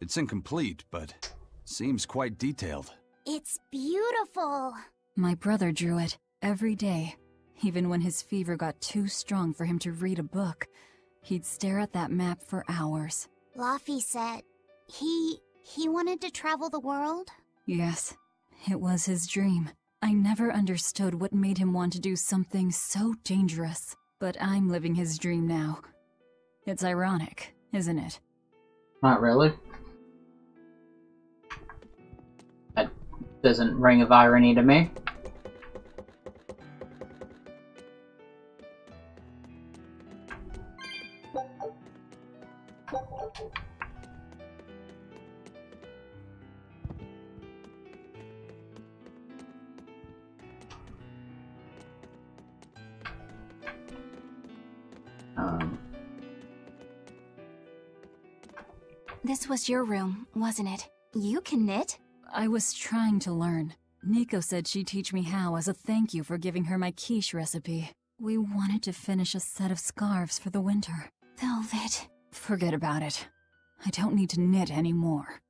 C: It's incomplete, but seems quite detailed.
G: It's beautiful.
D: My brother drew it every day. Even when his fever got too strong for him to read a book, he'd stare at that map for hours.
G: Laphi said he he wanted to travel the world.
D: Yes, it was his dream. I never understood what made him want to do something so dangerous. But I'm living his dream now. It's ironic, isn't it?
A: Not really. That doesn't ring of irony to me.
F: Was your room, wasn't it? You can knit?
D: I was trying to learn. Nico said she'd teach me how as a thank you for giving her my quiche recipe. We wanted to finish a set of scarves for the winter.
F: Velvet.
D: Forget about it. I don't need to knit anymore.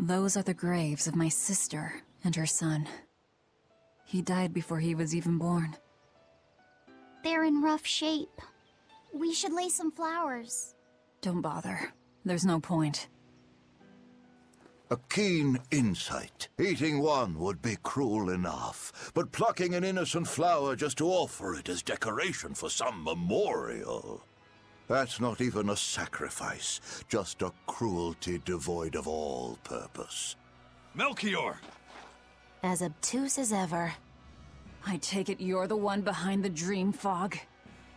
D: Those are the graves of my sister and her son. He died before he was even born.
G: They're in rough shape. We should lay some flowers.
D: Don't bother. There's no point.
K: A keen insight. Eating one would be cruel enough, but plucking an innocent flower just to offer it as decoration for some memorial. That's not even a sacrifice, just a cruelty devoid of all purpose.
C: Melchior!
H: As obtuse as ever.
D: I take it you're the one behind the dream fog?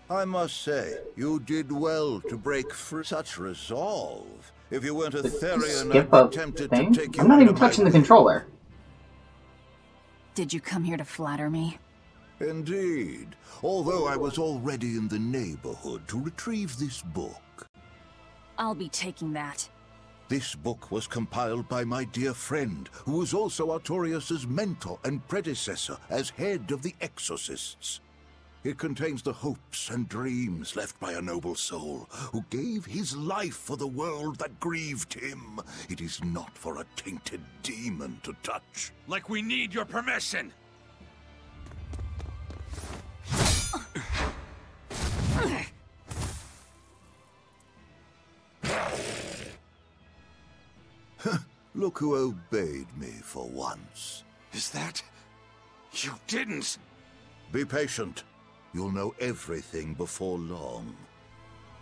K: I must say, you did well to break free such resolve. If you weren't a Therion,
A: skip
K: I'd
A: a
K: be tempted
A: thing?
K: to take you
A: I'm not even
K: under my
A: touching the controller.
D: Did you come here to flatter me?
K: Indeed. Although I was already in the neighborhood to retrieve this book.
D: I'll be taking that.
K: This book was compiled by my dear friend, who was also Artorius's mentor and predecessor as head of the Exorcists. It contains the hopes and dreams left by a noble soul who gave his life for the world that grieved him. It is not for a tainted demon to touch.
J: Like we need your permission!
K: Look who obeyed me for once.
J: Is that... You didn't!
K: Be patient. You'll know everything before long.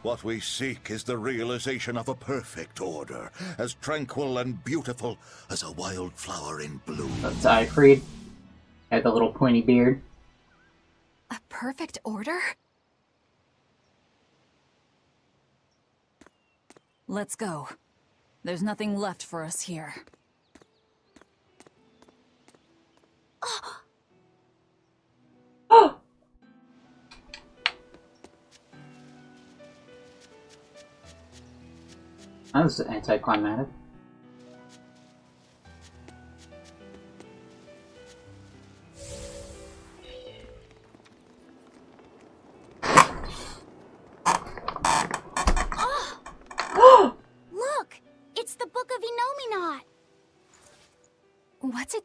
K: What we seek is the realization of a perfect order, as tranquil and beautiful as a wildflower in bloom.
A: Oh, That's Ifried. Had the little pointy beard.
F: A perfect order?
D: Let's go. There's nothing left for us here. Oh.
A: That was anticlimactic.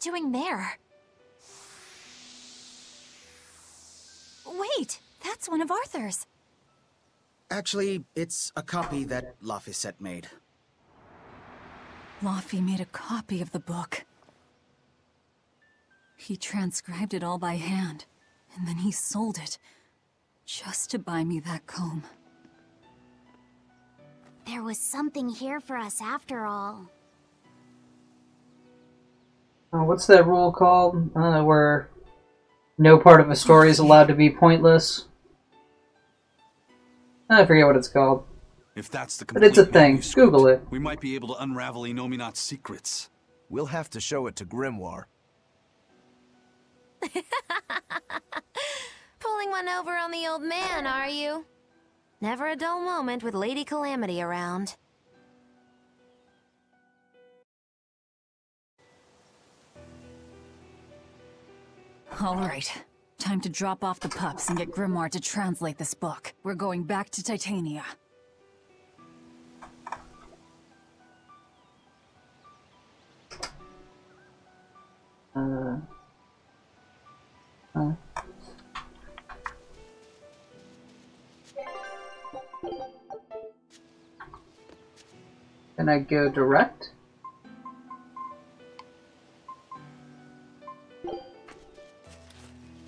F: Doing there? Wait, that's one of Arthur's.
I: Actually, it's a copy that Laphicet made.
D: Laphi made a copy of the book. He transcribed it all by hand, and then he sold it. Just to buy me that comb.
G: There was something here for us after all.
A: Oh, what's that rule called? Uh, where no part of a story is allowed to be pointless. I forget what it's called.
C: If that's the
A: But it's a thing.
C: manuscript,
A: Google it.
C: We might be able to unravel Innominat's secrets.
B: We'll have to show it to Grimoire.
H: Pulling one over on the old man, are you? Never a dull moment with Lady Calamity around.
D: All right. Time to drop off the pups and get Grimoire to translate this book. We're going back to Titania. Uh. Uh.
A: Can I go direct?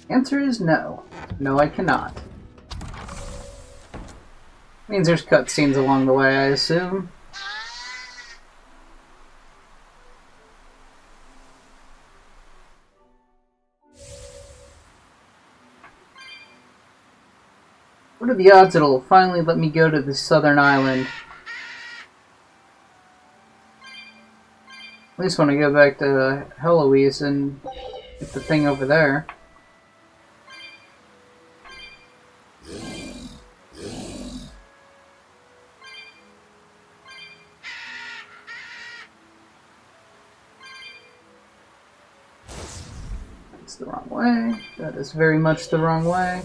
A: Answer is no. No, I cannot. Means there's cutscenes along the way, I assume. What are the odds it'll finally let me go to the southern island? At least when I go back to Hellawes and get the thing over there. That's the wrong way. Is very much the wrong way.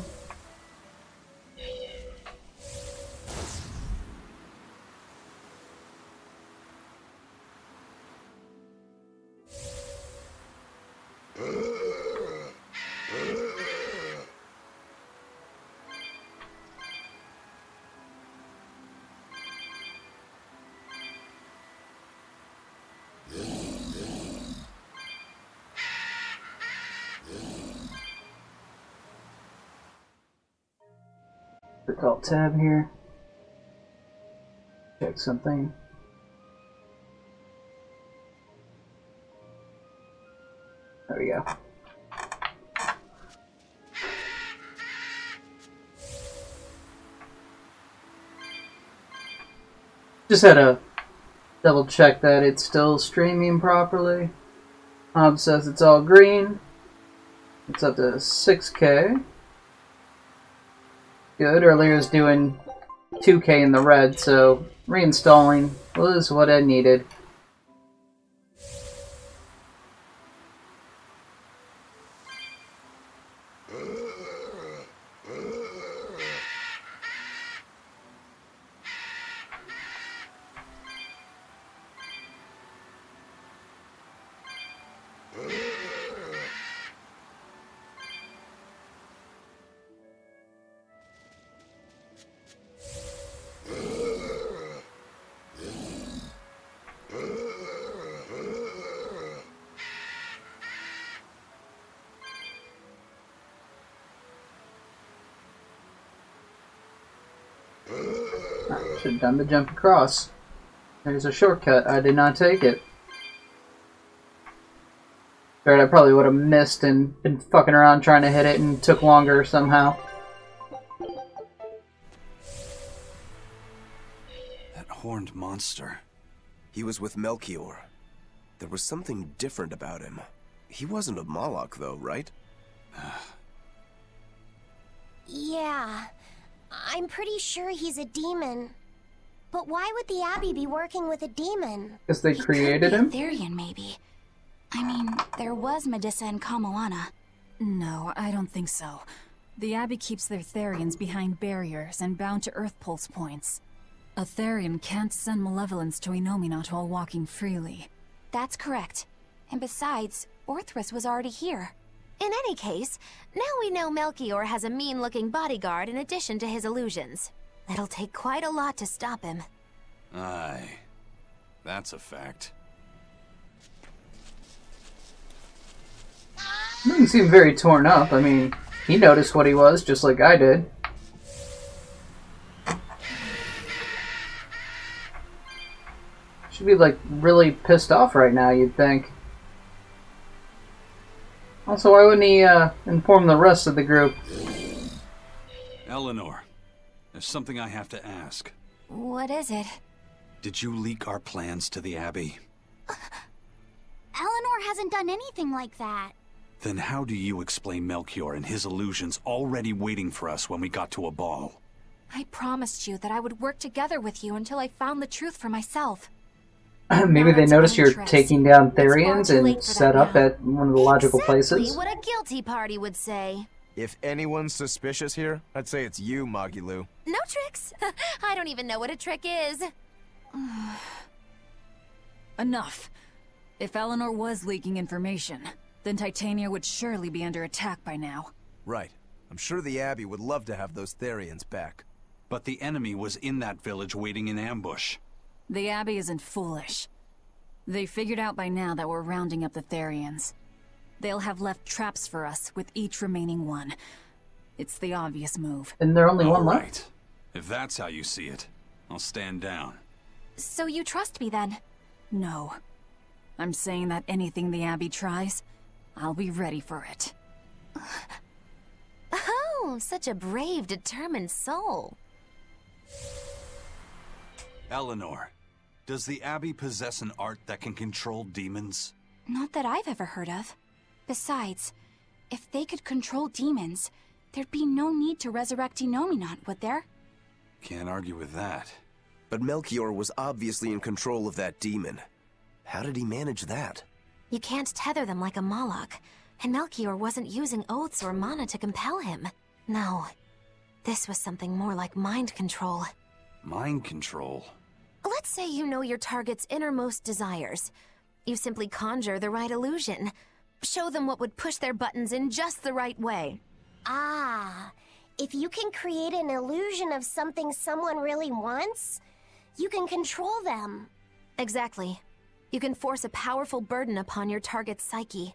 A: Alt tab here. Check something. There we go. Just had to double check that it's still streaming properly. Hob says it's all green. It's up to 6K. Good. Earlier it was doing 2K in the red, so reinstalling was what I needed. Should have done the jump across. There's a shortcut. I did not take it. Right, I probably would have missed and been fucking around trying to hit it and took longer somehow.
C: That horned monster.
B: He was with Melchior. There was something different about him. He wasn't a malak, though, right?
G: Yeah, I'm pretty sure he's a demon. But why would the Abbey be working with a demon?
A: Because they created him?
F: Therion, maybe. I mean, there was Medissa and Kamoana.
D: No, I don't think so. The Abbey keeps their Therions behind barriers and bound to Earth Pulse points. A Therion can't send malevolence to Innominat while walking freely.
F: That's correct. And besides, Orthrus was already here.
H: In any case, now we know Melchior has a mean-looking bodyguard in addition to his illusions. It'll take quite a lot to stop him.
C: Aye. That's a fact.
A: Doesn't seem very torn up. I mean, he noticed what he was, just like I did. Should be, like, really pissed off right now, you'd think. Also, why wouldn't he, uh, inform the rest of the group?
C: Eleanor, there's something I have to ask.
F: What is it?
C: Did you leak our plans to the Abbey?
G: Eleanor hasn't done anything like that.
C: Then how do you explain Melchior and his illusions already waiting for us when we got to Aball?
F: I promised you that I would work together with you until I found the truth for myself.
A: Maybe they
F: it's
A: noticed you're taking down
F: It's far Therions
A: and set up
F: now.
A: at one of the logical
H: exactly
A: places.
H: what a guilty party would say.
B: If anyone's suspicious here, I'd say it's you, Magilou.
H: No tricks. I don't even know what a trick is.
D: Enough. If Eleanor was leaking information, then Titania would surely be under attack by now.
B: Right. I'm sure the Abbey would love to have those Therions back.
C: But the enemy was in that village waiting in ambush.
D: The Abbey isn't foolish. They figured out by now that we're rounding up the Therions. They'll have left traps for us with each remaining one. It's the obvious move.
A: And there only
C: All
A: one left.
C: right. If that's how you see it, I'll stand down.
F: So you trust me then?
D: No. I'm saying that anything the Abbey tries, I'll be ready for it.
H: Oh, such a brave, determined soul.
C: Eleanor, does the Abbey possess an art that can control demons?
F: Not that I've ever heard of. Besides, if they could control demons, there'd be no need to resurrect Innominat, would there?
C: Can't argue with that.
B: But Melchior was obviously in control of that demon. How did he manage that?
H: You can't tether them like a malak, and Melchior wasn't using oaths or mana to compel him. No. This was something more like mind control.
C: Mind control?
H: Let's say you know your target's innermost desires. You simply conjure the right illusion. Show them what would push their buttons in just the right way.
G: Ah, if you can create an illusion of something someone really wants, you can control them.
H: Exactly. You can force a powerful burden upon your target's psyche.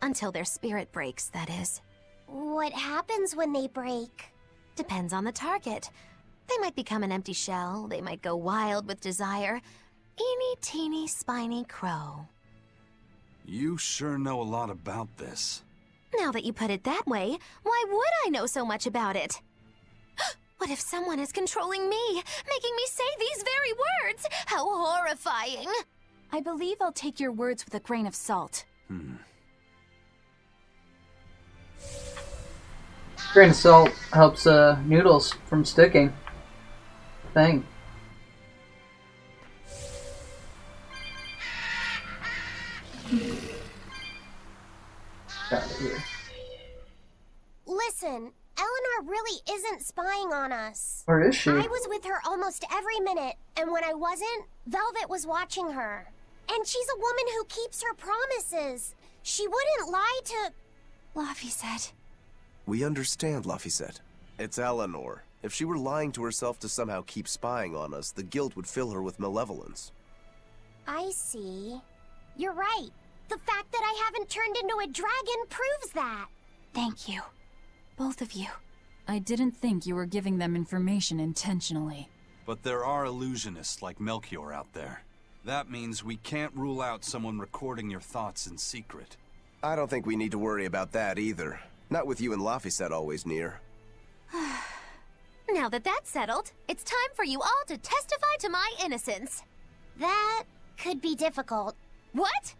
H: Until their spirit breaks, that is.
G: What happens when they break?
H: Depends on the target. They might become an empty shell, they might go wild with desire. Eeny teeny spiny crow.
C: You sure know a lot about this.
H: Now that you put it that way, why would I know so much about it? What if someone is controlling me, making me say these very words? How horrifying!
F: I believe I'll take your words with a grain of salt.
C: Hmm.
A: Grain of salt helps uh, noodles from sticking. Thing. Got it here.
G: Listen, Eleanor really isn't spying on us.
A: Or is she?
G: I was with her almost every minute, and when I wasn't, Velvet was watching her. And she's a woman who keeps her promises. She wouldn't lie to.
F: Laphicet.
B: We understand, Laphicet. It's Eleanor. If she were lying to herself to somehow keep spying on us, the guilt would fill her with malevolence.
G: I see. You're right. The fact that I haven't turned into a dragon proves that.
F: Thank you. Both of you.
D: I didn't think you were giving them information intentionally.
C: But there are illusionists like Melchior out there. That means we can't rule out someone recording your thoughts in secret.
B: I don't think we need to worry about that either. Not with you and Laphicet always near.
H: Now that that's settled, it's time for you all to testify to my innocence.
G: That could be difficult.
H: What?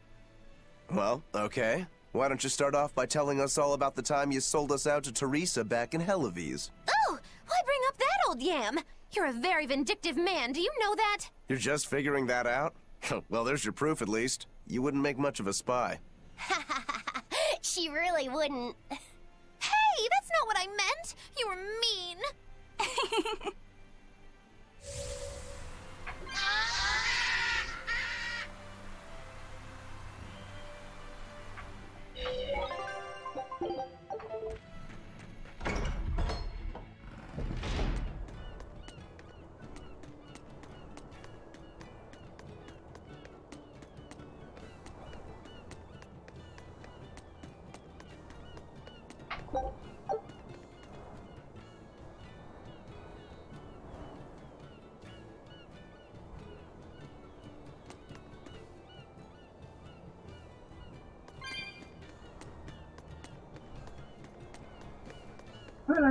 B: Well, okay. Why don't you start off by telling us all about the time you sold us out to Teresa back in Hellawes?
H: Oh, why bring up that old yam? You're a very vindictive man, do you know that?
B: You're just figuring that out? well, there's your proof at least. You wouldn't make much of a spy.
G: she really wouldn't.
H: Hey, that's not what I meant! You were mean!
A: How did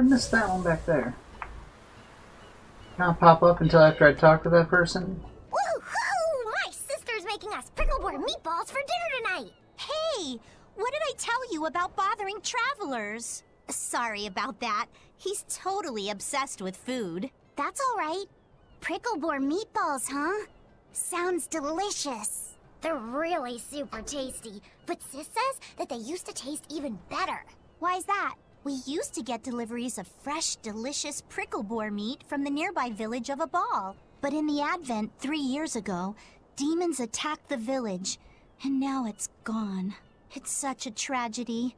A: I miss that one back there? Not pop up until after I talk to that person.
G: Woohoo! My sister's making us pickleboard meatballs for dinner tonight.
L: Hey, what did I tell you about bothering travelers? Sorry about that. He's totally obsessed with food.
G: That's all right. Prickleboar meatballs, huh? Sounds delicious. They're really super tasty, but Sis says that they used to taste even better. Why's that?
L: We used to get deliveries of fresh, delicious prickle boar meat from the nearby village of Aball. But in the Advent three years ago, demons attacked the village, and now it's gone. It's such a tragedy.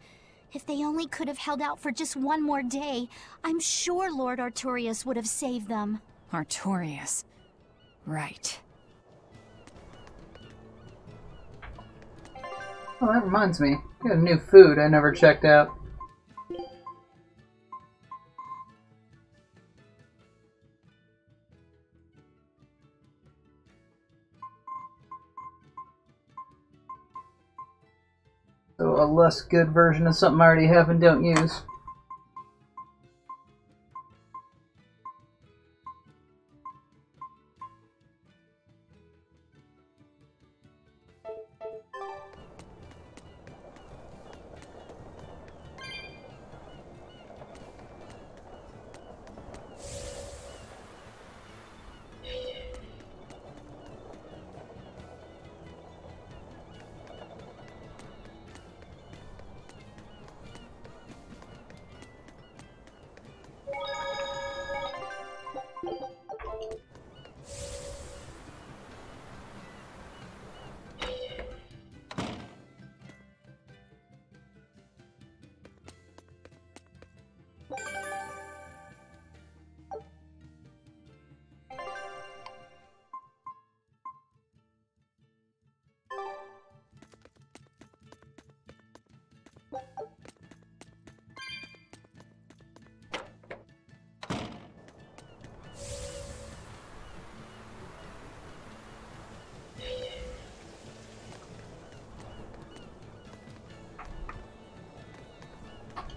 L: If they only could have held out for just one more day, I'm sure Lord Artorius would have saved them.
D: Artorius. Right.
A: Oh, that reminds me. Got a new food I never checked out. So a less good version of something I already have and don't use.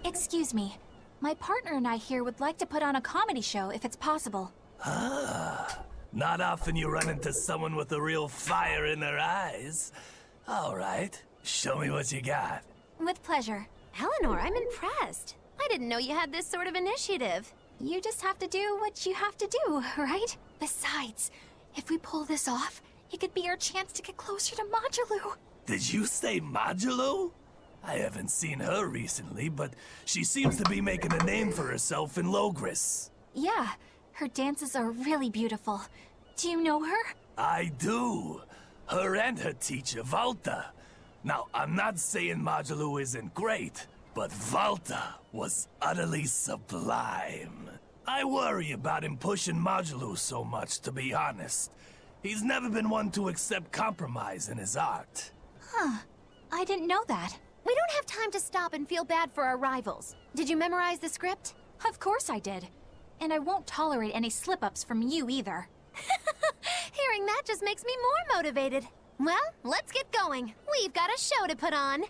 F: Excuse me. My partner and I here would like to put on a comedy show if it's possible.
M: Ah, not often you run into someone with a real fire in their eyes. All right, show me what you got.
F: With pleasure.
H: Eleanor, I'm impressed. I didn't know you had this sort of initiative.
F: You just have to do what you have to do, right? Besides, if we pull this off, it could be our chance to get closer to Modulu.
M: Did you say Modulu? I haven't seen her recently, but she seems to be making a name for herself in Logris.
F: Yeah, her dances are really beautiful. Do you know her?
M: I do. Her and her teacher, Valta. Now, I'm not saying Modulu isn't great, but Valta was utterly sublime. I worry about him pushing Modulu so much, to be honest. He's never been one to accept compromise in his art.
F: Huh. I didn't know that.
H: We don't have time to stop and feel bad for our rivals. Did you memorize the script?
F: Of course I did. And I won't tolerate any slip-ups from you either.
H: Hearing that just makes me more motivated. Well, let's get going. We've got a show to put on.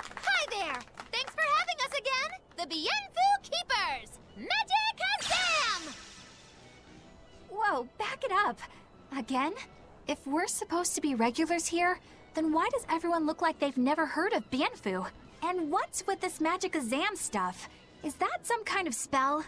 H: Hi there! Thanks for having us again! The Bienfu Keepers! Magic Azam!
F: Whoa, back it up. Again? If we're supposed to be regulars here, then why does everyone look like they've never heard of Bienfu? And what's with this Magic Azam stuff? Is that some kind of spell?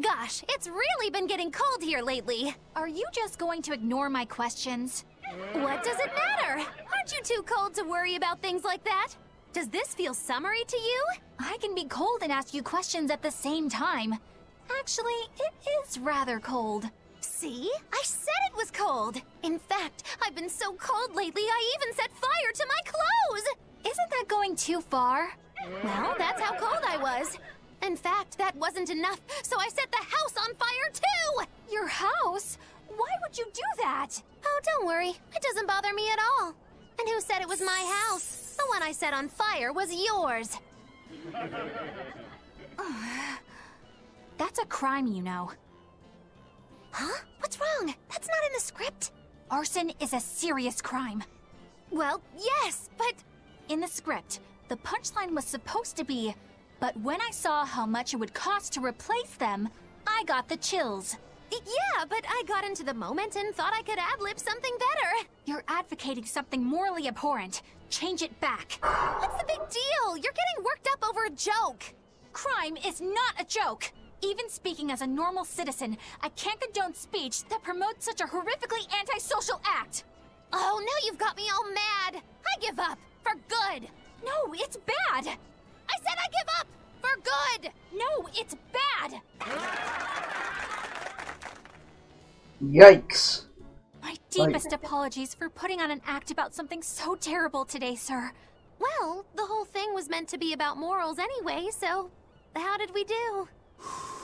H: Gosh, it's really been getting cold here lately.
F: Are you just going to ignore my questions?
H: What does it matter? Aren't you too cold to worry about things like that? Does this feel summery to you?
F: I can be cold and ask you questions at the same time. Actually, it is rather cold.
H: See? I said it was cold! In fact, I've been so cold lately I even set fire to my clothes!
F: Isn't that going too far?
H: Well, that's how cold I was. In fact, that wasn't enough, so I set the house on fire too!
F: Your house? Why would you do that?
H: Oh, don't worry. It doesn't bother me at all. And who said it was my house? The one I set on fire was yours.
F: That's a crime, you know.
H: Huh? What's wrong? That's not in the script.
F: Arson is a serious crime.
H: Well, yes, but...
F: In the script, the punchline was supposed to be, but when I saw how much it would cost to replace them, I got the chills.
H: Yeah, but I got into the moment and thought I could ad-lib something better.
F: You're advocating something morally abhorrent. Change it back.
H: What's the big deal? You're getting worked up over a joke.
F: Crime is not a joke. Even speaking as a normal citizen, I can't condone speech that promotes such a horrifically antisocial act.
H: Oh, now you've got me all mad. I give up. For good.
F: No, it's bad.
H: I said I give up. For good.
F: No, it's bad.
A: Yikes.
F: My deepest like... apologies for putting on an act about something so terrible today, sir.
H: Well, the whole thing was meant to be about morals anyway, so how did we do?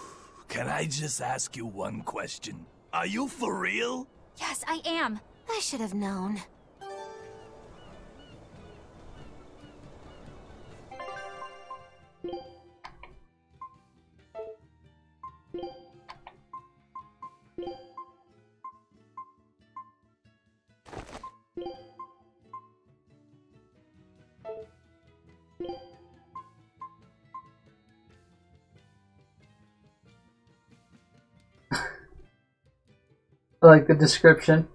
M: Can I just ask you one question? Are you for real?
F: Yes, I am.
H: I should have known.
A: Like the description.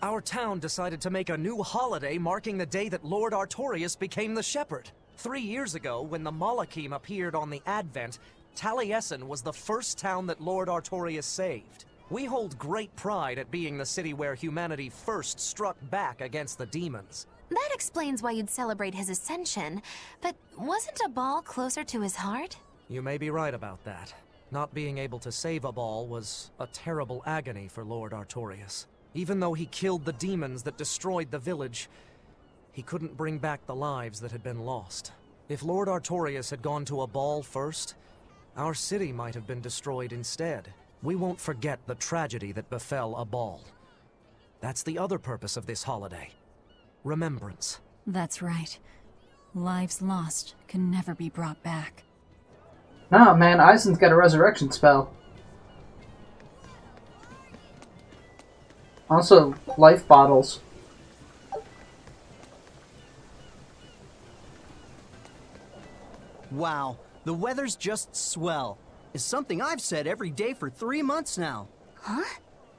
N: Our town decided to make a new holiday marking the day that Lord Artorius became the Shepherd. Three years ago, when the malakhim appeared on the Advent, Taliesin was the first town that Lord Artorius saved. We hold great pride at being the city where humanity first struck back against the demons.
H: That explains why you'd celebrate his ascension, but wasn't Aball closer to his heart?
N: You may be right about that. Not being able to save Aball was a terrible agony for Lord Artorius. Even though he killed the demons that destroyed the village, he couldn't bring back the lives that had been lost. If Lord Artorius had gone to Aball first, our city might have been destroyed instead. We won't forget the tragedy that befell Aball. That's the other purpose of this holiday. Remembrance.
D: That's right. Lives lost can never be brought back.
A: Nah, man, Eizen's got a resurrection spell. Also, life bottles.
O: Wow, the weather's just swell. Is something I've said every day for three months now.
F: Huh?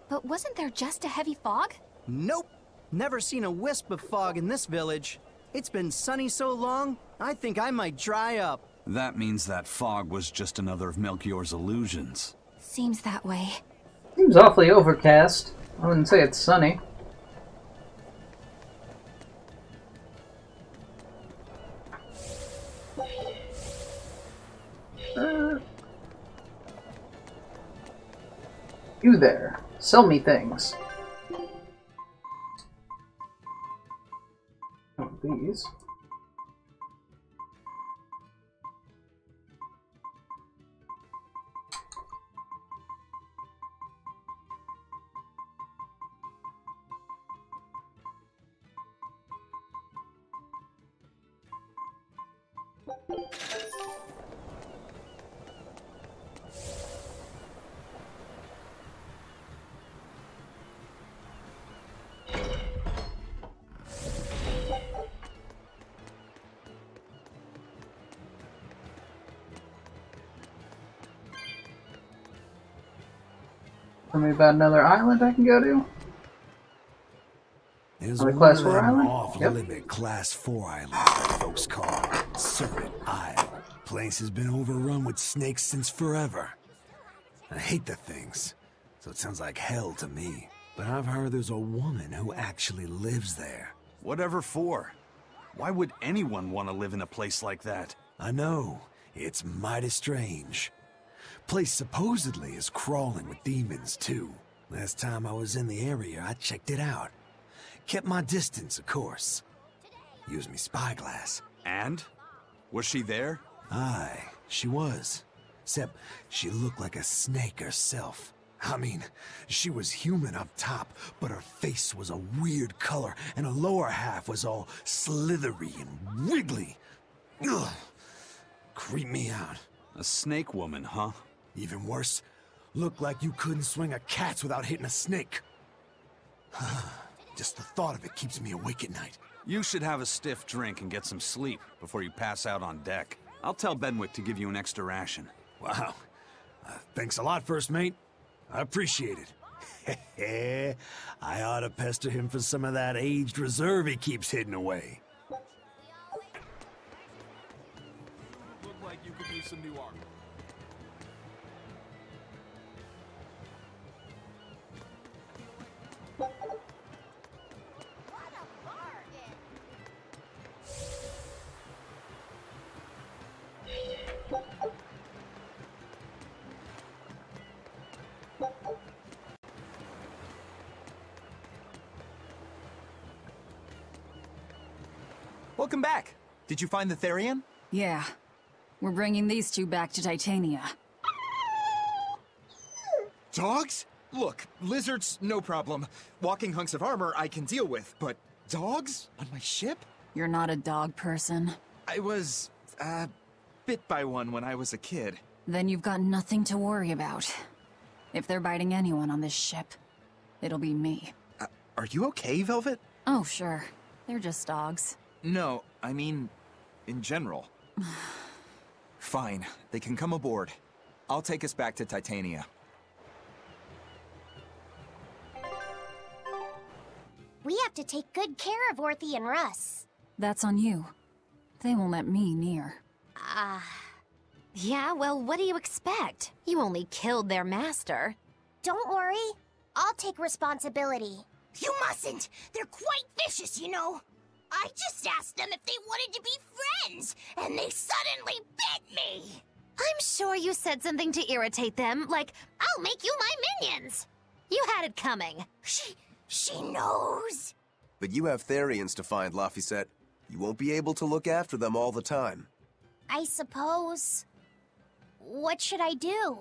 F: But wasn't there just a heavy fog?
O: Nope. Never seen a wisp of fog in this village. It's been sunny so long, I think I might dry up.
C: That means that fog was just another of Melchior's illusions.
F: Seems that way.
A: Seems awfully overcast. I wouldn't say it's sunny. Uh, you there. Sell me things. These. Tell me about another island I can go to.
P: There's
A: Another
P: one
A: class 4 island?
P: off-limit class 4 island, folks call Serpent Isle. Place has been overrun with snakes since forever. I hate the things, so it sounds like hell to me. But I've heard there's a woman who actually lives there.
C: Whatever for? Why would anyone want to live in a place like that?
P: I know, it's mighty strange. Place supposedly is crawling with demons too. Last time I was in the area, I checked it out. Kept my distance, of course. Used me spyglass.
C: And? Was she there?
P: Aye, she was. Except she looked like a snake herself. I mean, she was human up top, but her face was a weird color, and her lower half was all slithery and wiggly. Ugh. Creep me out.
C: A snake woman, huh?
P: Even worse, looked like you couldn't swing a cat's without hitting a snake. Just the thought of it keeps me awake at night.
C: You should have a stiff drink and get some sleep before you pass out on deck. I'll tell Benwick to give you an extra ration.
P: Wow. Uh, thanks a lot, First Mate. I appreciate it. I ought to pester him for some of that aged reserve he keeps hidden away. Did you find the Therion?
D: Yeah. We're bringing these two back to Titania.
P: Dogs? Look, lizards, no problem. Walking hunks of armor I can deal with, but dogs? On my ship?
D: You're not a dog person.
P: I was, uh, bit by one when I was a kid.
D: Then you've got nothing to worry about. If they're biting anyone on this ship, it'll be me.
P: Uh, are you okay, Velvet?
D: Oh, sure. They're just dogs.
P: No, I mean, in general. Fine, they can come aboard. I'll take us back to Titania.
G: We have to take good care of Orthy and Russ.
D: That's on you. They won't let me near.
H: Ah. Uh, yeah, well, what do you expect? You only killed their master.
G: Don't worry. I'll take responsibility.
Q: You mustn't! They're quite vicious, you know! I just asked them if they wanted to be friends, and they suddenly bit me!
H: I'm sure you said something to irritate them, like, I'll make you my minions! You had it coming.
Q: She... she knows!
B: But you have Therions to find, Laphicet. You won't be able to look after them all the time.
G: I suppose... What should I do?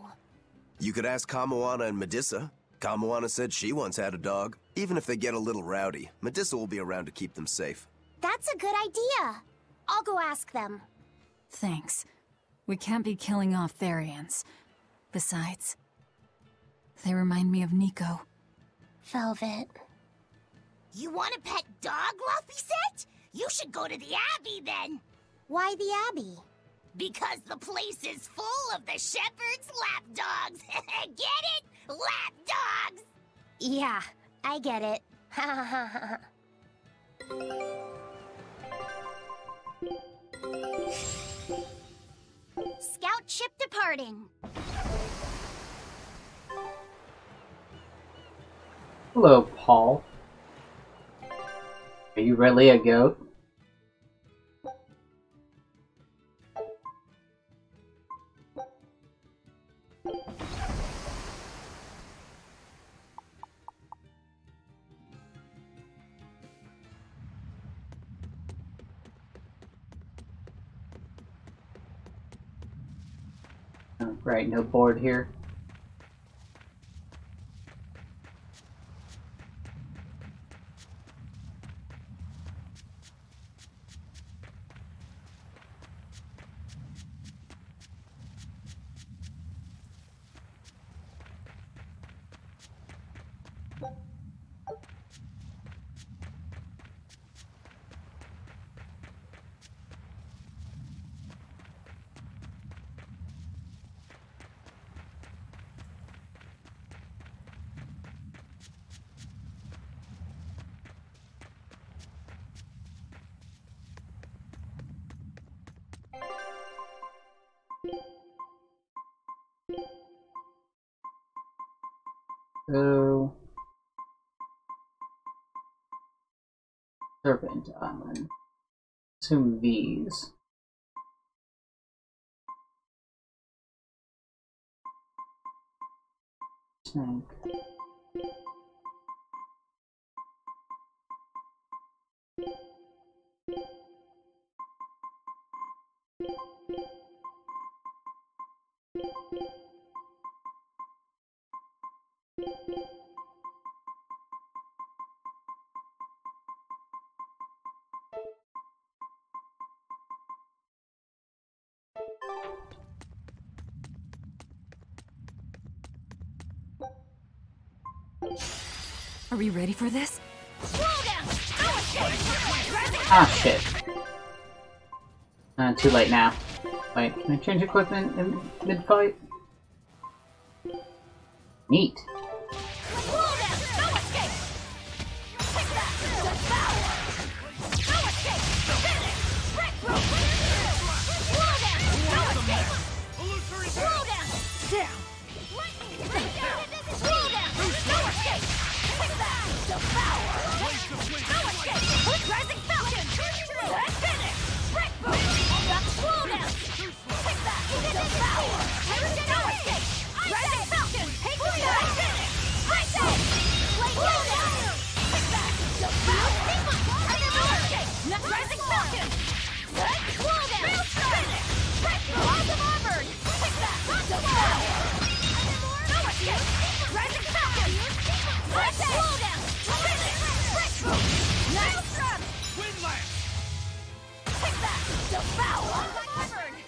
B: You could ask Kamoana and Medissa. Kamoana said she once had a dog. Even if they get a little rowdy, Medissa will be around to keep them safe.
G: That's a good idea. I'll go ask them.
D: Thanks. We can't be killing off Therions. Besides, they remind me of Nico.
G: Velvet.
Q: You want a pet dog, Laphicet? You should go to the Abbey then.
G: Why the Abbey?
Q: Because the place is full of the shepherd's lapdogs. get it? Lapdogs!
G: Yeah, I get it. Scout ship departing.
A: Hello, Paul. Are you really a goat? Right, no board here. Assume these.
D: Are we ready for this?
A: Ah, shit. Uh, too late now. Wait, can I change equipment in mid-fight? Neat.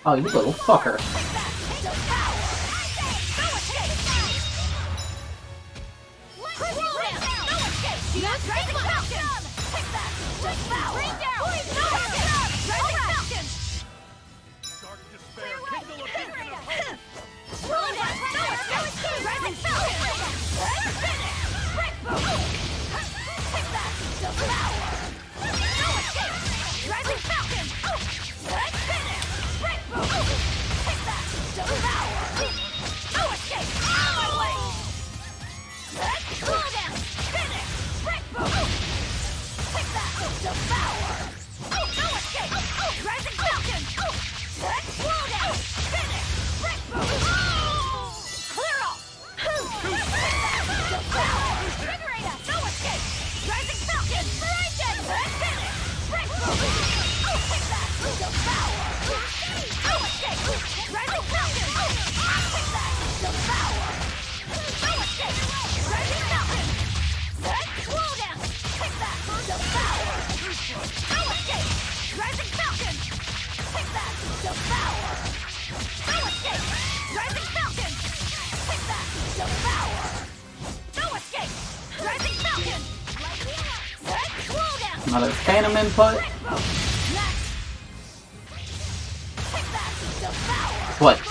A: Oh, you little fucker.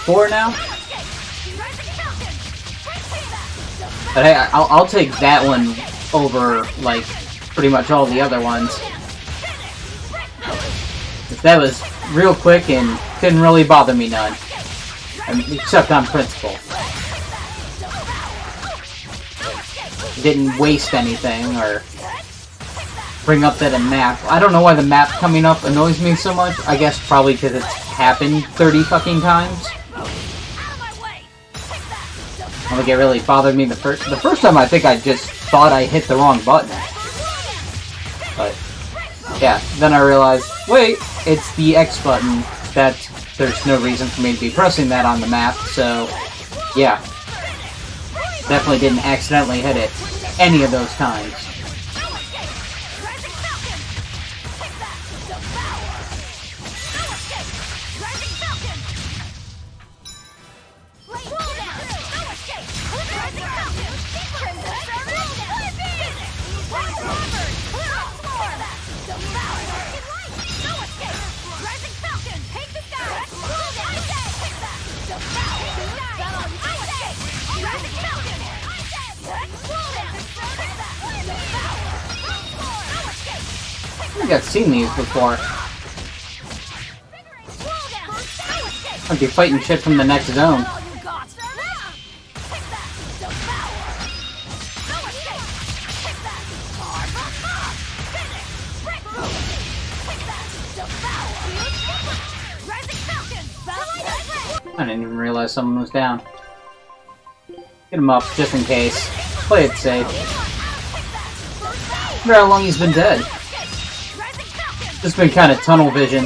A: Four now? But hey, I'll, I'll take that one over, like, pretty much all the other ones. That was real quick and didn't really bother me none. Um, except on principle. Didn't waste anything, or bring up that a map. I don't know why the map coming up annoys me so much. I guess probably because it's happened 30 fucking times. Don't it really bothered me the first the first time I think I just thought I hit the wrong button. But yeah, then I realized, wait, it's the X button that there's no reason for me to be pressing that on the map, so yeah. Definitely didn't accidentally hit it any of those times. Before. I'd be fighting shit from the next zone. I didn't even realize someone was down. Get him up, just in case. Play it safe. Wonder how long he's been dead. Just been kind of tunnel vision.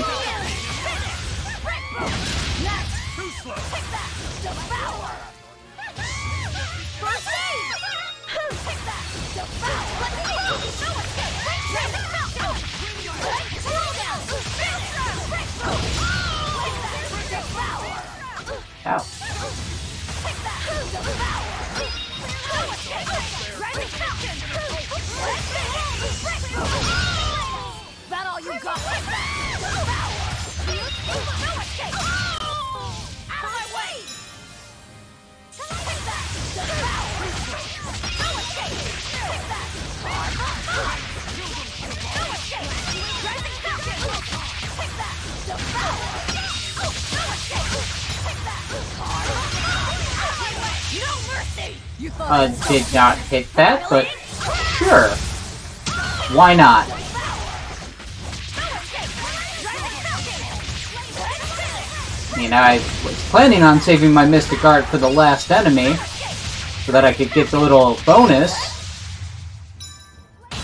A: Uh, did not hit that, but sure. Why not? I mean, I was planning on saving my Mystic Art for the last enemy, so that I could get the little bonus.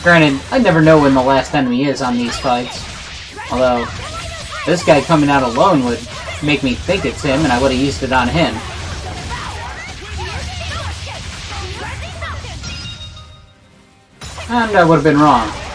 A: Granted, I never know when the last enemy is on these fights. Although, this guy coming out alone would make me think it's him, and I would have used it on him. And I would have been wrong.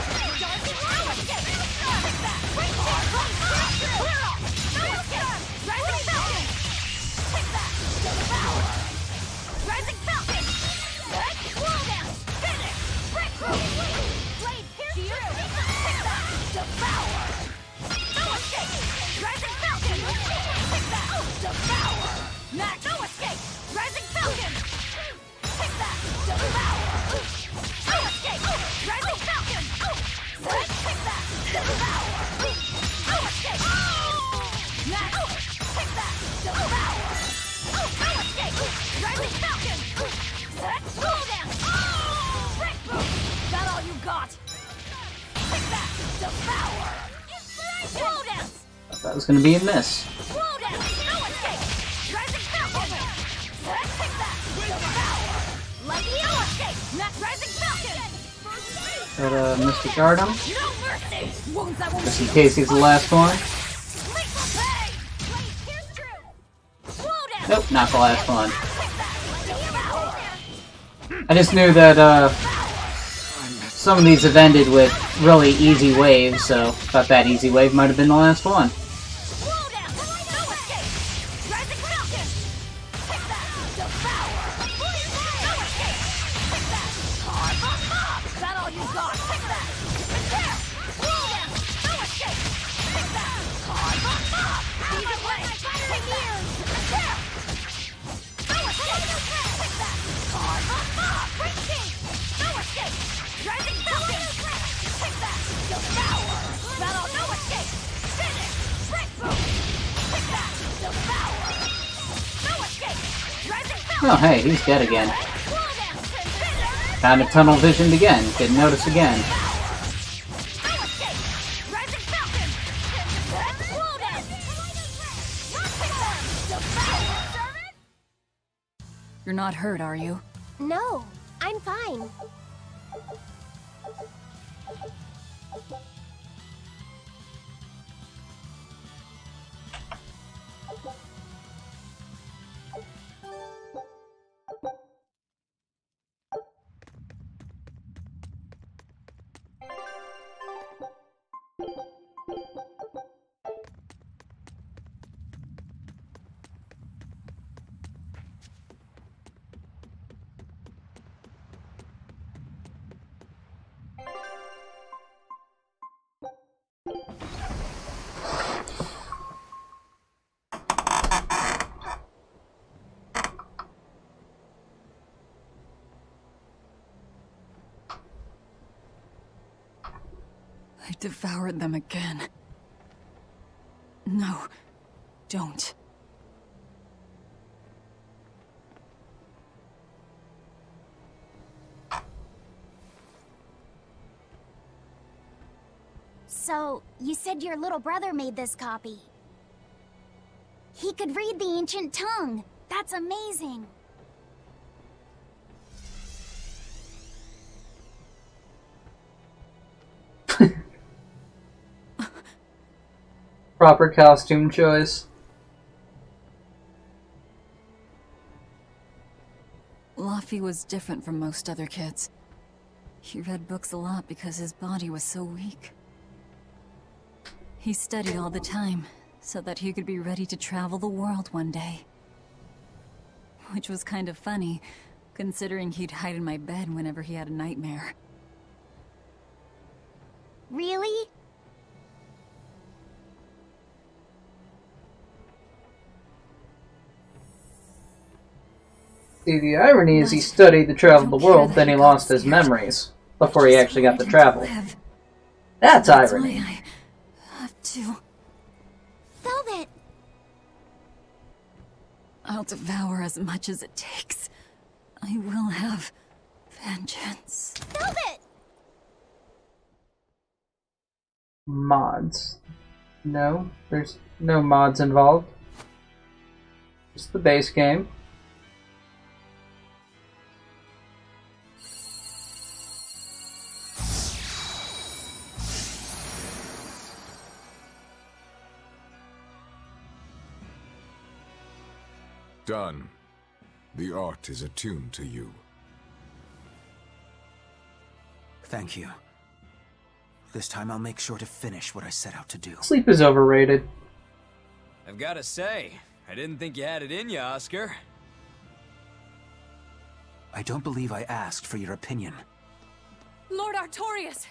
E: Rising Falcon!
A: Got uh, Mystic
E: that won't
A: just in case he's the last one. Nope, not the last one. I just knew that uh, some of these have ended with really easy waves, so thought that easy wave might have been the last one. Dead again. Kind of tunnel visioned again, didn't notice again.
E: Rising Falcon! Slow dance! Devour!
D: You're not hurt, are you?
G: No, I'm fine.
D: Devoured them again. No, don't.
G: So, you said your little brother made this copy. He could read the ancient tongue. That's amazing.
A: Proper costume choice.
D: Laphi was different from most other kids. He read books a lot because his body was so weak. He studied all the time, so that he could be ready to travel the world one day. Which was kind of funny, considering he'd hide in my bed whenever he had a nightmare.
G: Really?
A: See, the irony is he studied to travel the world, then he lost his memories before he actually got to travel. That's irony.
D: I have to.
G: Velvet!
D: I'll devour as much as it takes. I will have vengeance.
G: Velvet!
A: Mods. No, there's no mods involved. Just the base game.
R: Done. The art is attuned to you.
I: Thank you. This time I'll make sure to finish what I set out to do.
A: Sleep is overrated.
S: I've gotta say, I didn't think you had it in you, Oscar.
I: I don't believe I asked for your opinion.
T: Lord Artorius!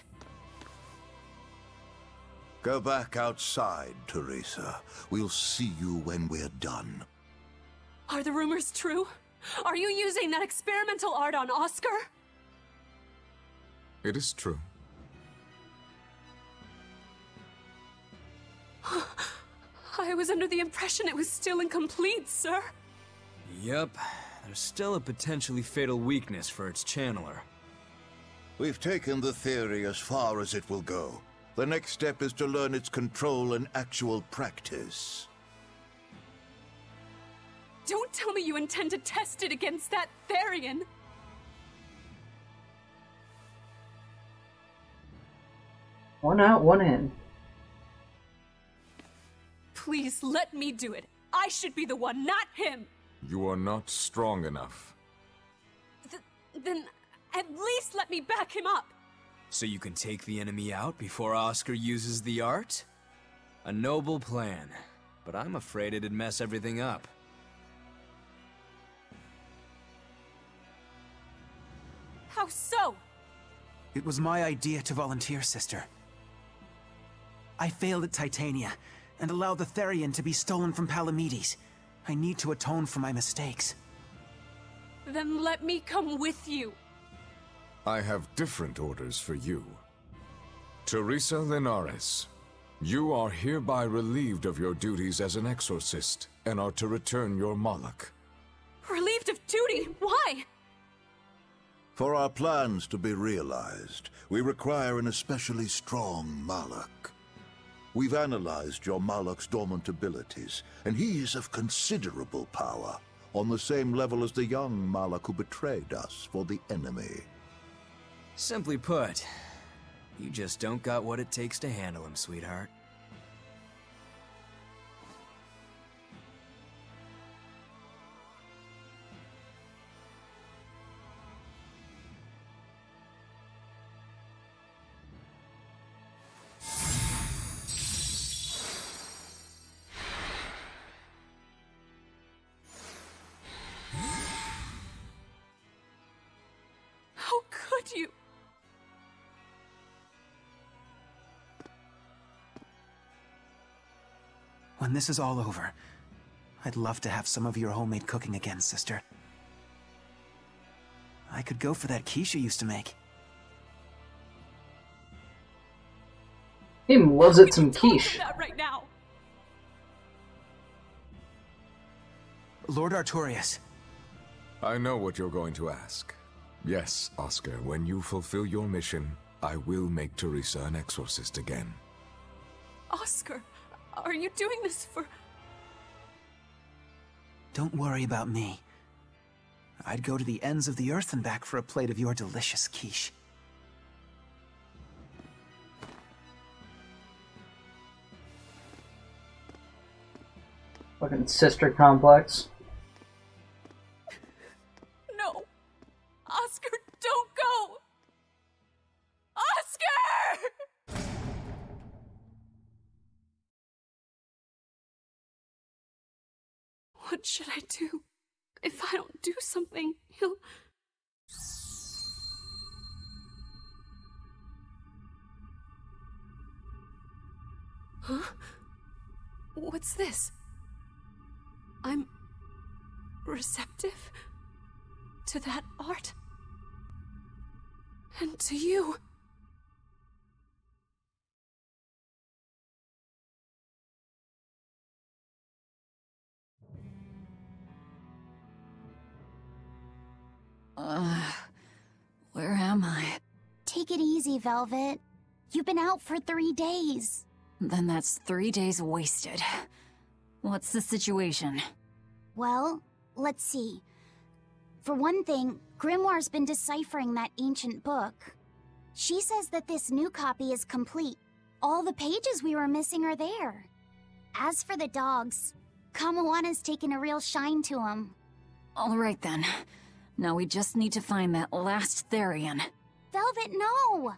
K: Go back outside, Teresa. We'll see you when we're done.
T: Are the rumors true? Are you using that experimental art on Oscar?
R: It is true.
T: I was under the impression it was still incomplete, sir.
S: Yep. there's still a potentially fatal weakness for its channeler.
K: We've taken the theory as far as it will go. The next step is to learn its control in actual practice.
T: Don't tell me you intend to test it against that Therion!
A: One out, one in.
T: Please let me do it. I should be the one, not him!
R: You are not strong enough.
T: Th then at least let me back him up!
S: So you can take the enemy out before Oscar uses the art? A noble plan, but I'm afraid it'd mess everything up.
T: How so?
I: It was my idea to volunteer, sister. I failed at Titania, and allowed the Therion to be stolen from Palamedes. I need to atone for my mistakes.
T: Then let me come with you.
R: I have different orders for you. Teresa Linares, you are hereby relieved of your duties as an exorcist and are to return your malak.
T: Relieved of duty? Why?
K: For our plans to be realized, we require an especially strong Malak. We've analyzed your Malak's dormant abilities, and he is of considerable power, on the same level as the young Malak who betrayed us for the enemy.
S: Simply put, you just don't got what it takes to handle him, sweetheart.
I: When this is all over, I'd love to have some of your homemade cooking again, sister. I could go for that quiche you used to make.
A: Him loves it some quiche.
T: Right now.
I: Lord Artorius,
R: I know what you're going to ask. Yes, Oscar, when you fulfill your mission, I will make Teresa an exorcist again.
T: Oscar, are you doing this for.
I: don't worry about me. I'd go to the ends of the earth and back for a plate of your delicious quiche.
A: Fucking sister complex.
T: What should I do? If I don't do something, he'll. Huh? What's this? I'm receptive to that art and to you.
D: Uh, where am I?
G: Take it easy, Velvet. You've been out for three days.
D: Then that's three days wasted. What's the situation?
G: Well, let's see. For one thing, Grimoire's been deciphering that ancient book. She says that this new copy is complete. All the pages we were missing are there. As for the dogs, Kamoana's taken a real shine to them.
D: All right then. Now we just need to find that last Therion.
G: Velvet, no!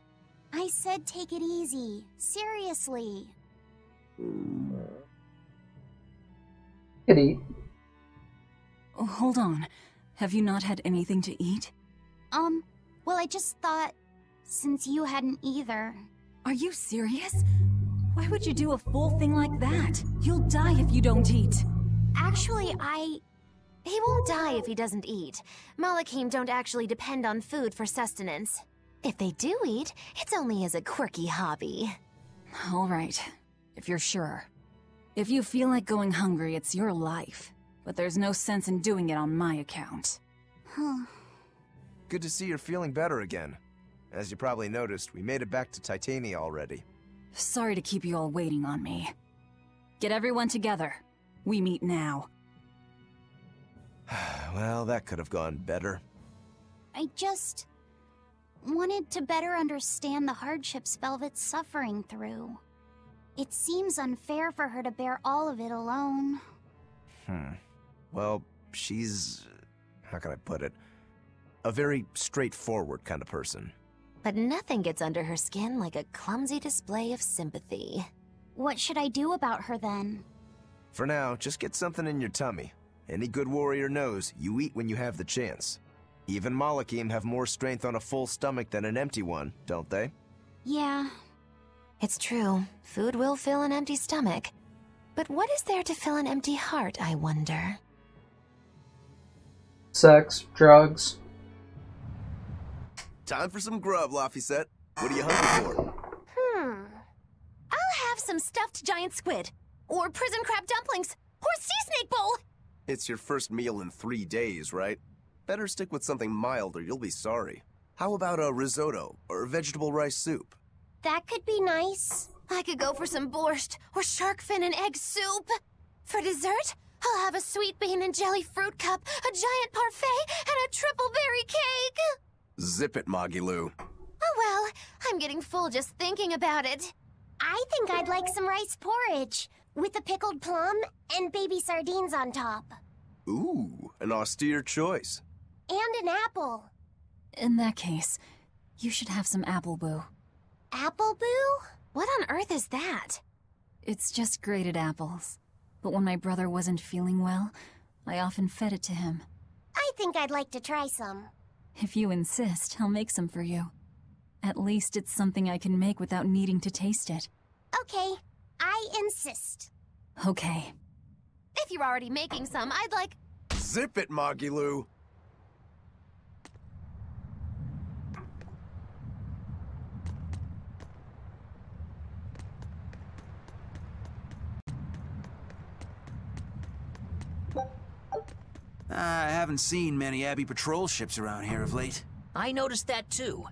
G: I said take it easy. Seriously.
A: Could eat.
D: Oh, hold on. Have you not had anything to eat?
G: Um, well, I just thought, since you hadn't either.
D: Are you serious? Why would you do a full thing like that? You'll die if you don't eat.
G: Actually, I.
H: He won't die if he doesn't eat. Malakhim don't actually depend on food for sustenance. If they do eat, it's only as a quirky hobby.
D: All right, if you're sure. If you feel like going hungry, it's your life. But there's no sense in doing it on my account.
G: Huh.
B: Good to see you're feeling better again. As you probably noticed, we made it back to Titania already.
D: Sorry to keep you all waiting on me. Get everyone together. We meet now.
B: well, that could have gone better.
L: I just wanted to better understand the hardships Velvet's suffering through. It seems unfair for her to bear all of it alone.
B: Hmm. Well, she's. How can I put it? A very straightforward kind of person.
H: But nothing gets under her skin like a clumsy display of sympathy.
L: What should I do about her then?
B: For now, just get something in your tummy. Any good warrior knows you eat when you have the chance. Even Malakhim have more strength on a full stomach than an empty one, don't they?
L: Yeah.
H: It's true. Food will fill an empty stomach. But what is there to fill an empty heart, I wonder?
A: Sex, drugs.
B: Time for some grub, Laphicet. What are you hungry for?
H: Hmm. I'll have some stuffed giant squid. Or prison crab dumplings. Or sea snake bowl.
B: It's your first meal in three days, right? Better stick with something mild or you'll be sorry. How about a risotto or vegetable rice soup?
H: That could be nice. I could go for some borscht or shark fin and egg soup. For dessert, I'll have a sweet bean and jelly fruit cup, a giant parfait, and a triple berry cake.
B: Zip it, Magilou.
H: Oh well, I'm getting full just thinking about it.
G: I think I'd like some rice porridge with a pickled plum and baby sardines on top.
B: Ooh, an austere choice.
G: And an apple.
D: In that case, you should have some apple boo.
G: Apple boo?
H: What on earth is that?
D: It's just grated apples. But when my brother wasn't feeling well, I often fed it to him.
G: I think I'd like to try some.
D: If you insist, I'll make some for you. At least it's something I can make without needing to taste it.
G: Okay, I insist.
D: Okay.
H: If you're already making some, I'd like...
B: Zip it, Magilou.
I: I haven't seen many Abbey patrol ships around here of late.
U: I noticed that too.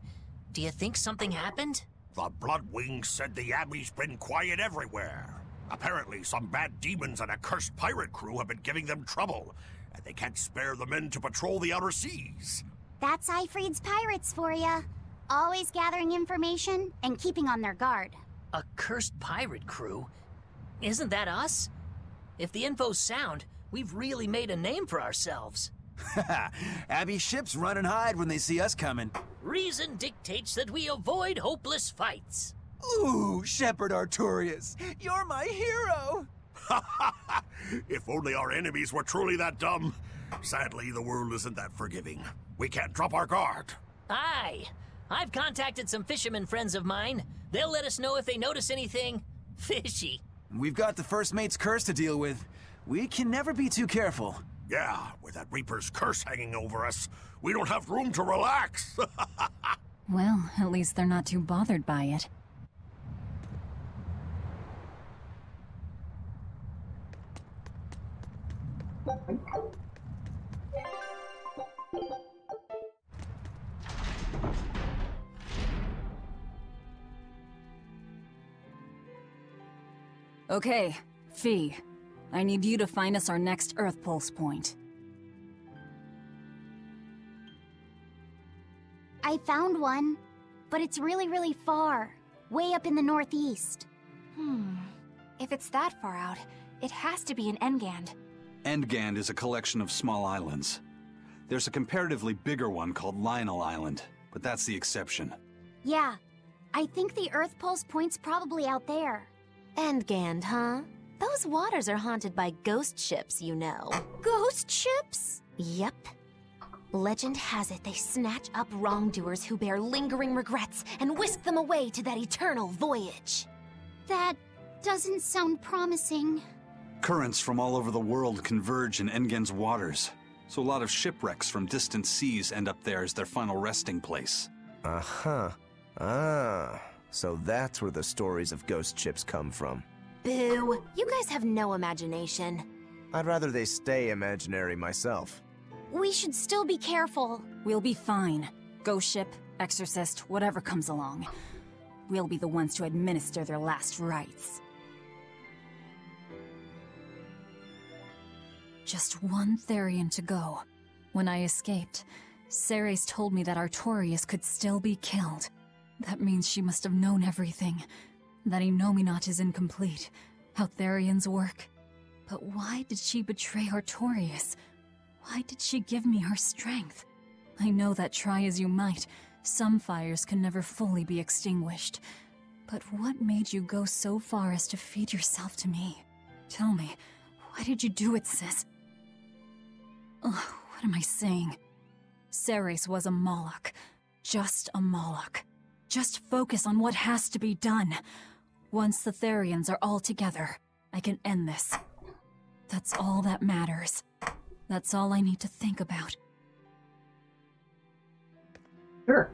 U: Do you think something happened?
J: The Bloodwings said the Abbey's been quiet everywhere. Apparently, some bad demons and a cursed pirate crew have been giving them trouble, and they can't spare the men to patrol the outer seas.
L: That's Aifread's pirates for ya. Always gathering information and keeping on their guard.
U: A cursed pirate crew? Isn't that us? If the info's sound, we've really made a name for ourselves.
I: Abbey ships run and hide when they see us coming.
U: Reason dictates that we avoid hopeless fights.
I: Ooh, Shepherd Artorius, you're my hero!
J: if only our enemies were truly that dumb. Sadly, the world isn't that forgiving. We can't drop our guard.
U: Aye. I've contacted some fishermen friends of mine. They'll let us know if they notice anything fishy.
I: We've got the First Mate's curse to deal with. We can never be too careful.
J: Yeah, with that Reaper's curse hanging over us, we don't have room to relax.
D: well, at least they're not too bothered by it. Okay, Phi. I need you to find us our next Earth Pulse point.
L: I found one, but it's really, really far. Way up in the northeast.
F: Hmm. If it's that far out, it has to be in Engand.
C: Endgand is a collection of small islands. There's a comparatively bigger one called Lionel Island, but that's the exception.
L: Yeah, I think the Earth Pulse point's probably out there.
H: Endgand, huh? Those waters are haunted by ghost ships, you know.
L: Ghost ships?
H: Yep. Legend has it they snatch up wrongdoers who bear lingering regrets and whisk them away to that eternal voyage.
L: That doesn't sound promising.
C: Currents from all over the world converge in Engen's waters, so a lot of shipwrecks from distant seas end up there as their final resting place.
B: Uh-huh. Ah, so that's where the stories of ghost ships come from.
H: Boo! You guys have no imagination.
B: I'd rather they stay imaginary myself.
L: We should still be careful.
D: We'll be fine. Ghost ship, exorcist, whatever comes along. We'll be the ones to administer their last rites. Just one Therion to go. When I escaped, Seres told me that Artorius could still be killed. That means she must have known everything. That Innominat is incomplete. How Therions work. But why did she betray Artorius? Why did she give me her strength? I know that try as you might, some fires can never fully be extinguished. But what made you go so far as to feed yourself to me? Tell me, why did you do it, sis? What am I saying? Seres was a malak. Just a malak. Just focus on what has to be done. Once the Therions are all together, I can end this. That's all that matters. That's all I need to think about.
A: Sure.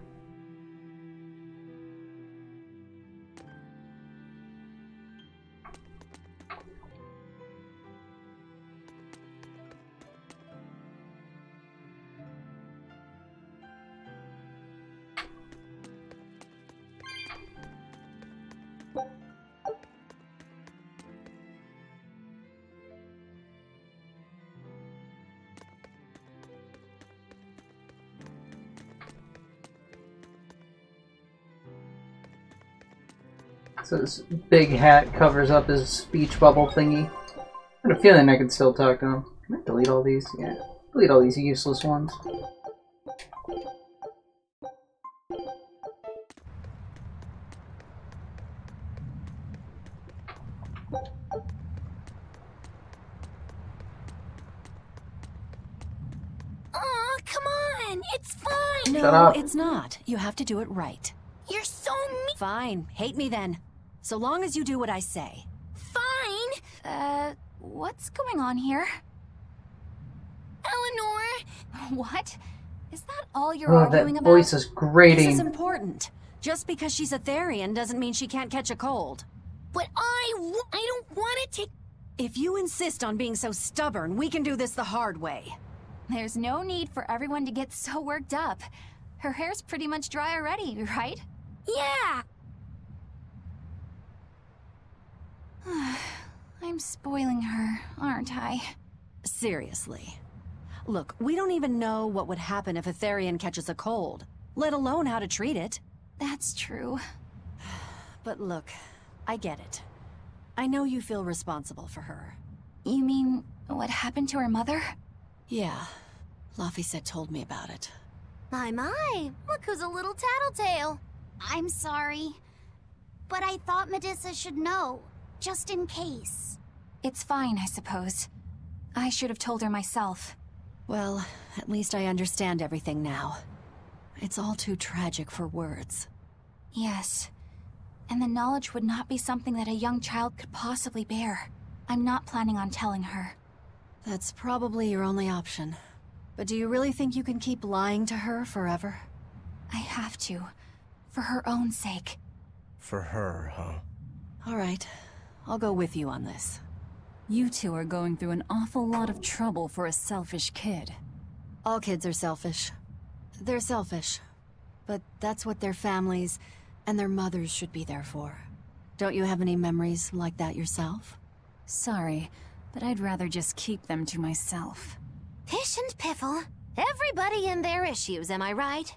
A: So this big hat covers up his speech bubble thingy. I had a feeling I could still talk to him. Can I delete all these? Yeah. Delete all these useless ones.
H: Aw, come on! It's fine!
V: No,
A: Shut up.
V: it's not. You have to do it right.
H: You're so mean!
V: Fine, hate me then. So long as you do what I say.
F: Fine! Uh, what's going on here?
H: Eleanor!
F: What? Is that all you're
A: Oh,
F: arguing
A: that
F: about?
A: voice is grating.
V: This is important. Just because she's a Therion doesn't mean she can't catch a cold.
H: But I, w- I don't want to take...
V: If you insist on being so stubborn, we can do this the hard way.
F: There's no need for everyone to get so worked up. Her hair's pretty much dry already, right?
H: Yeah!
F: I'm spoiling her, aren't I?
V: Seriously. Look, we don't even know what would happen if a Therion catches a cold, let alone how to treat it.
F: That's true.
V: But look, I get it. I know you feel responsible for her.
F: You mean what happened to her mother?
V: Yeah. Laphicet told me about it.
G: My, my, look who's a little tattletale. I'm sorry, but I thought Medissa should know, just in case.
F: It's fine, I suppose. I should have told her myself.
V: Well, at least I understand everything now. It's all too tragic for words.
F: Yes. And the knowledge would not be something that a young child could possibly bear. I'm not planning on telling her.
V: That's probably your only option. But do you really think you can keep lying to her forever?
F: I have to. For her own sake.
B: For her, huh?
V: All right. I'll go with you on this.
D: You two are going through an awful lot of trouble for a selfish kid.
V: All kids are selfish. They're selfish. But that's what their families and their mothers should be there for. Don't you have any memories like that yourself?
D: Sorry, but I'd rather just keep them to myself.
H: Pish and Piffle. Everybody in their issues, am I right?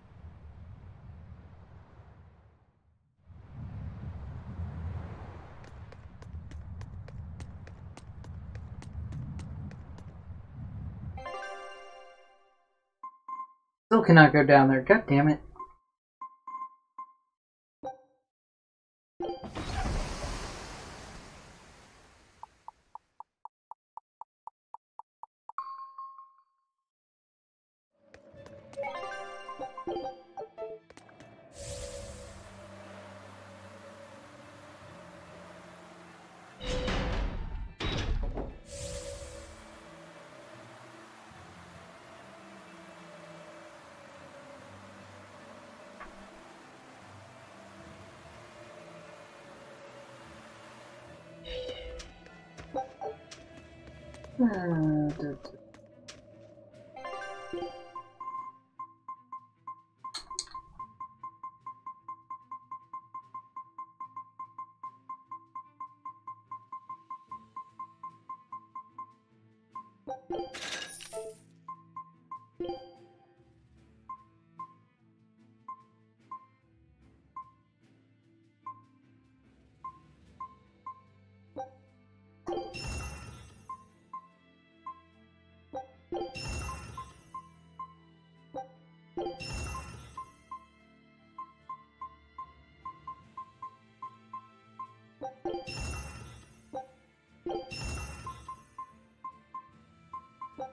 A: Still cannot go down there. God damn it. うん。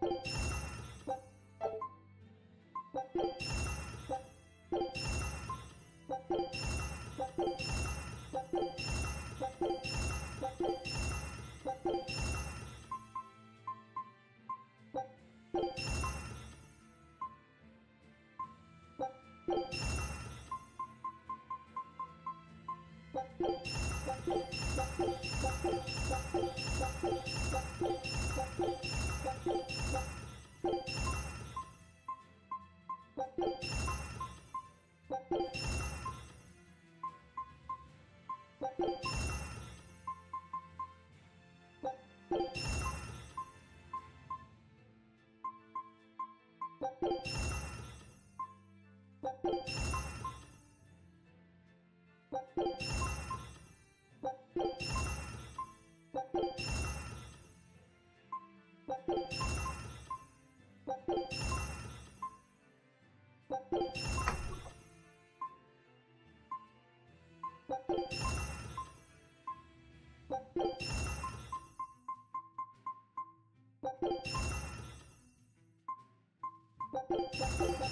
A: thank you Thank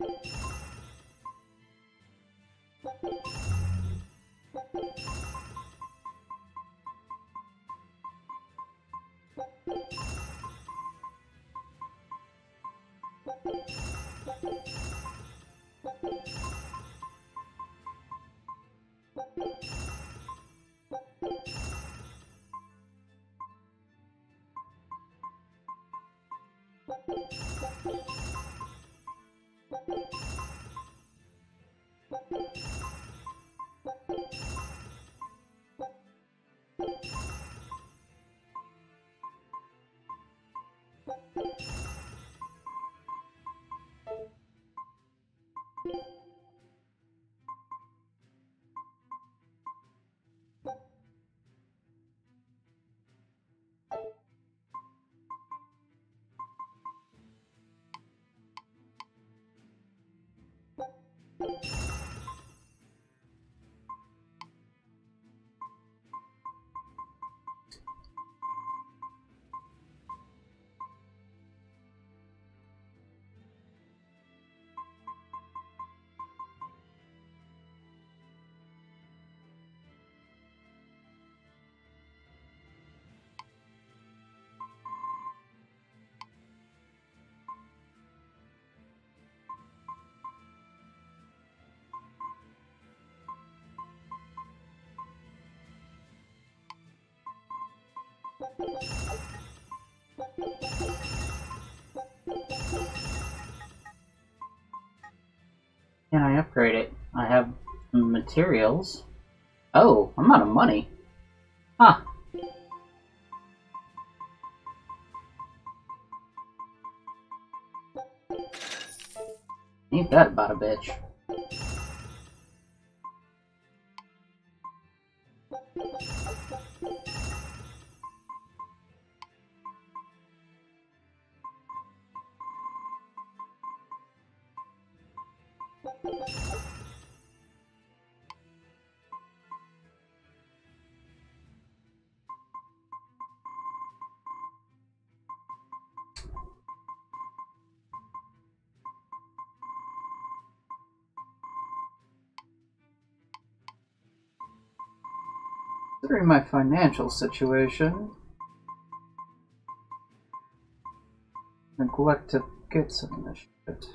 A: Uh, d- d- Can I upgrade it? I have materials. Oh, I'm out of money. Huh. Ain't that about a bitch. Considering my financial situation, neglect to get some of this shit.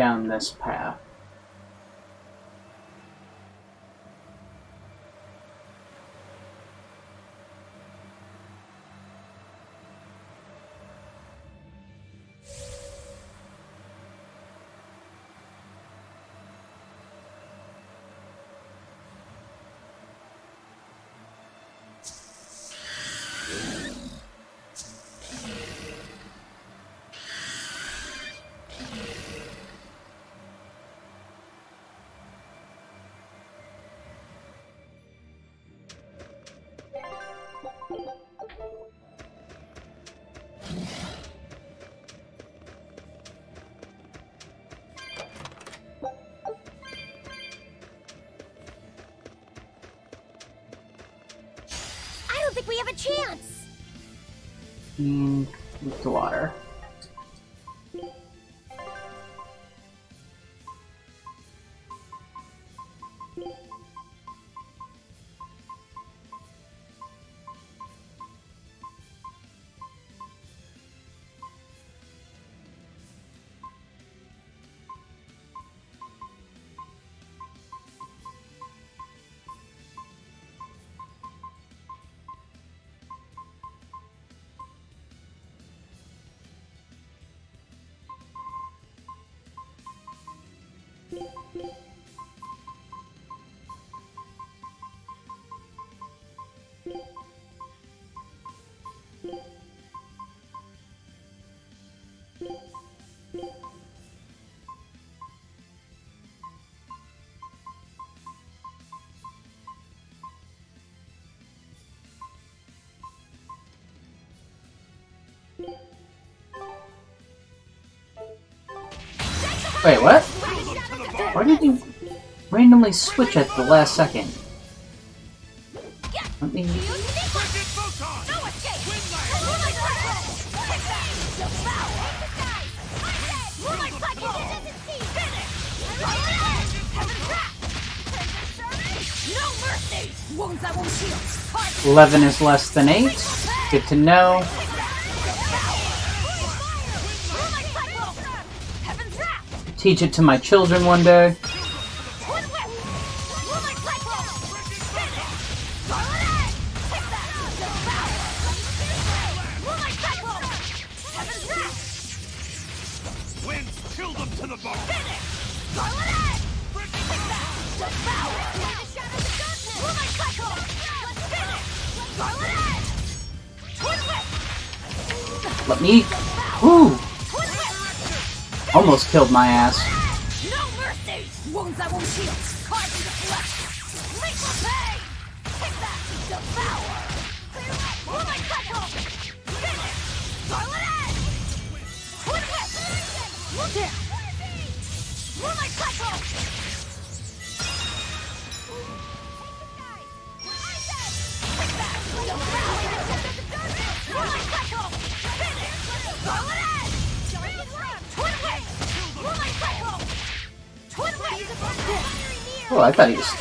A: Down this path. Wait, what? Why did you randomly switch at the last second? Let me... Eleven is less than eight. Good to know. Teach it to my children one day. Killed my ass.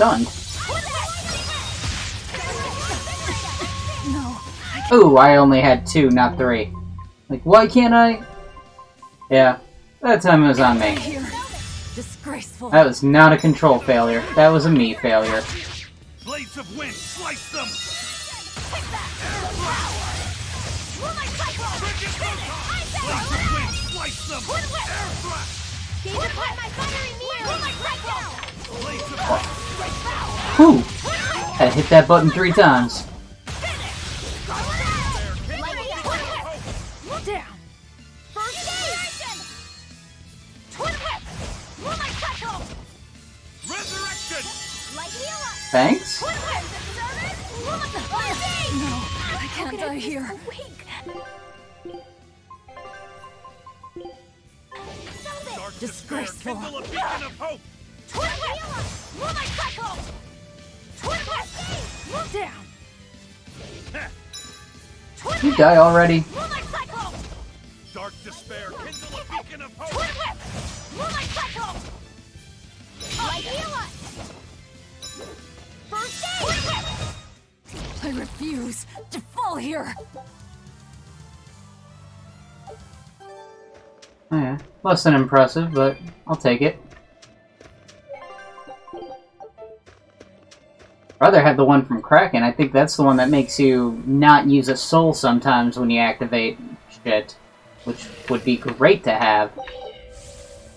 A: I thought stunned. Ooh, I only had two, not three. Like, why can't I? Yeah, that time it was on me. That was not a control failure. That was a me failure.
M: Blades of wind, slice them! Blades of wind, slice them! Air thrust!
W: Gaze upon my fiery mirror.
M: Blades of
A: Whew! Had to hit that button three times.
W: Down. First aid. Twin whip. Moonlight cycle.
M: Resurrection!
W: Light healer.
A: Thanks?
W: Twin whip. First aid.
D: No, I can't die here. Disgraceful.
M: Kindle a beacon of hope!
W: Twin whip. Moonlight cycle. Twin whip. Look down.
A: You die already?
W: Moonlight cycle.
M: Dark despair, kindle a beacon of hope!
W: Twin whip. Moonlight cycle. First aid. Twin whip.
D: I refuse to fall here.
A: Oh, yeah. Less than impressive, but I'll take it. Rather have the one from Kraken. I think that's the one that makes you not use a soul sometimes when you activate shit. Which would be great to have.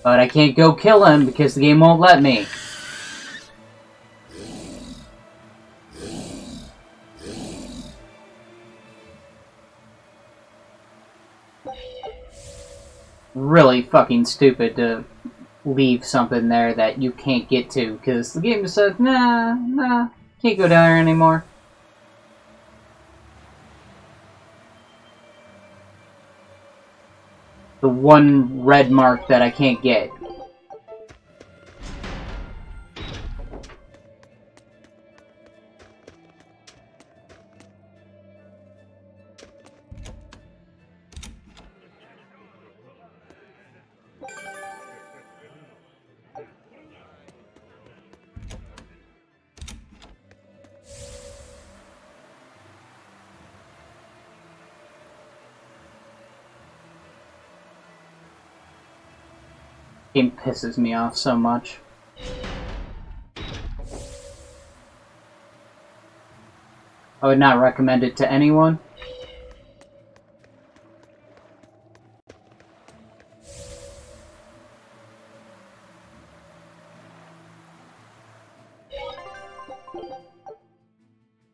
A: But I can't go kill him because the game won't let me. Really fucking stupid to leave something there that you can't get to because the game just says, nah, nah, can't go down there anymore. The one red mark that I can't get. Game pisses me off so much. I would not recommend it to anyone.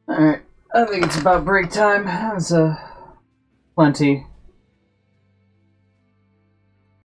A: Alright. I think it's about break time. That's uh, plenty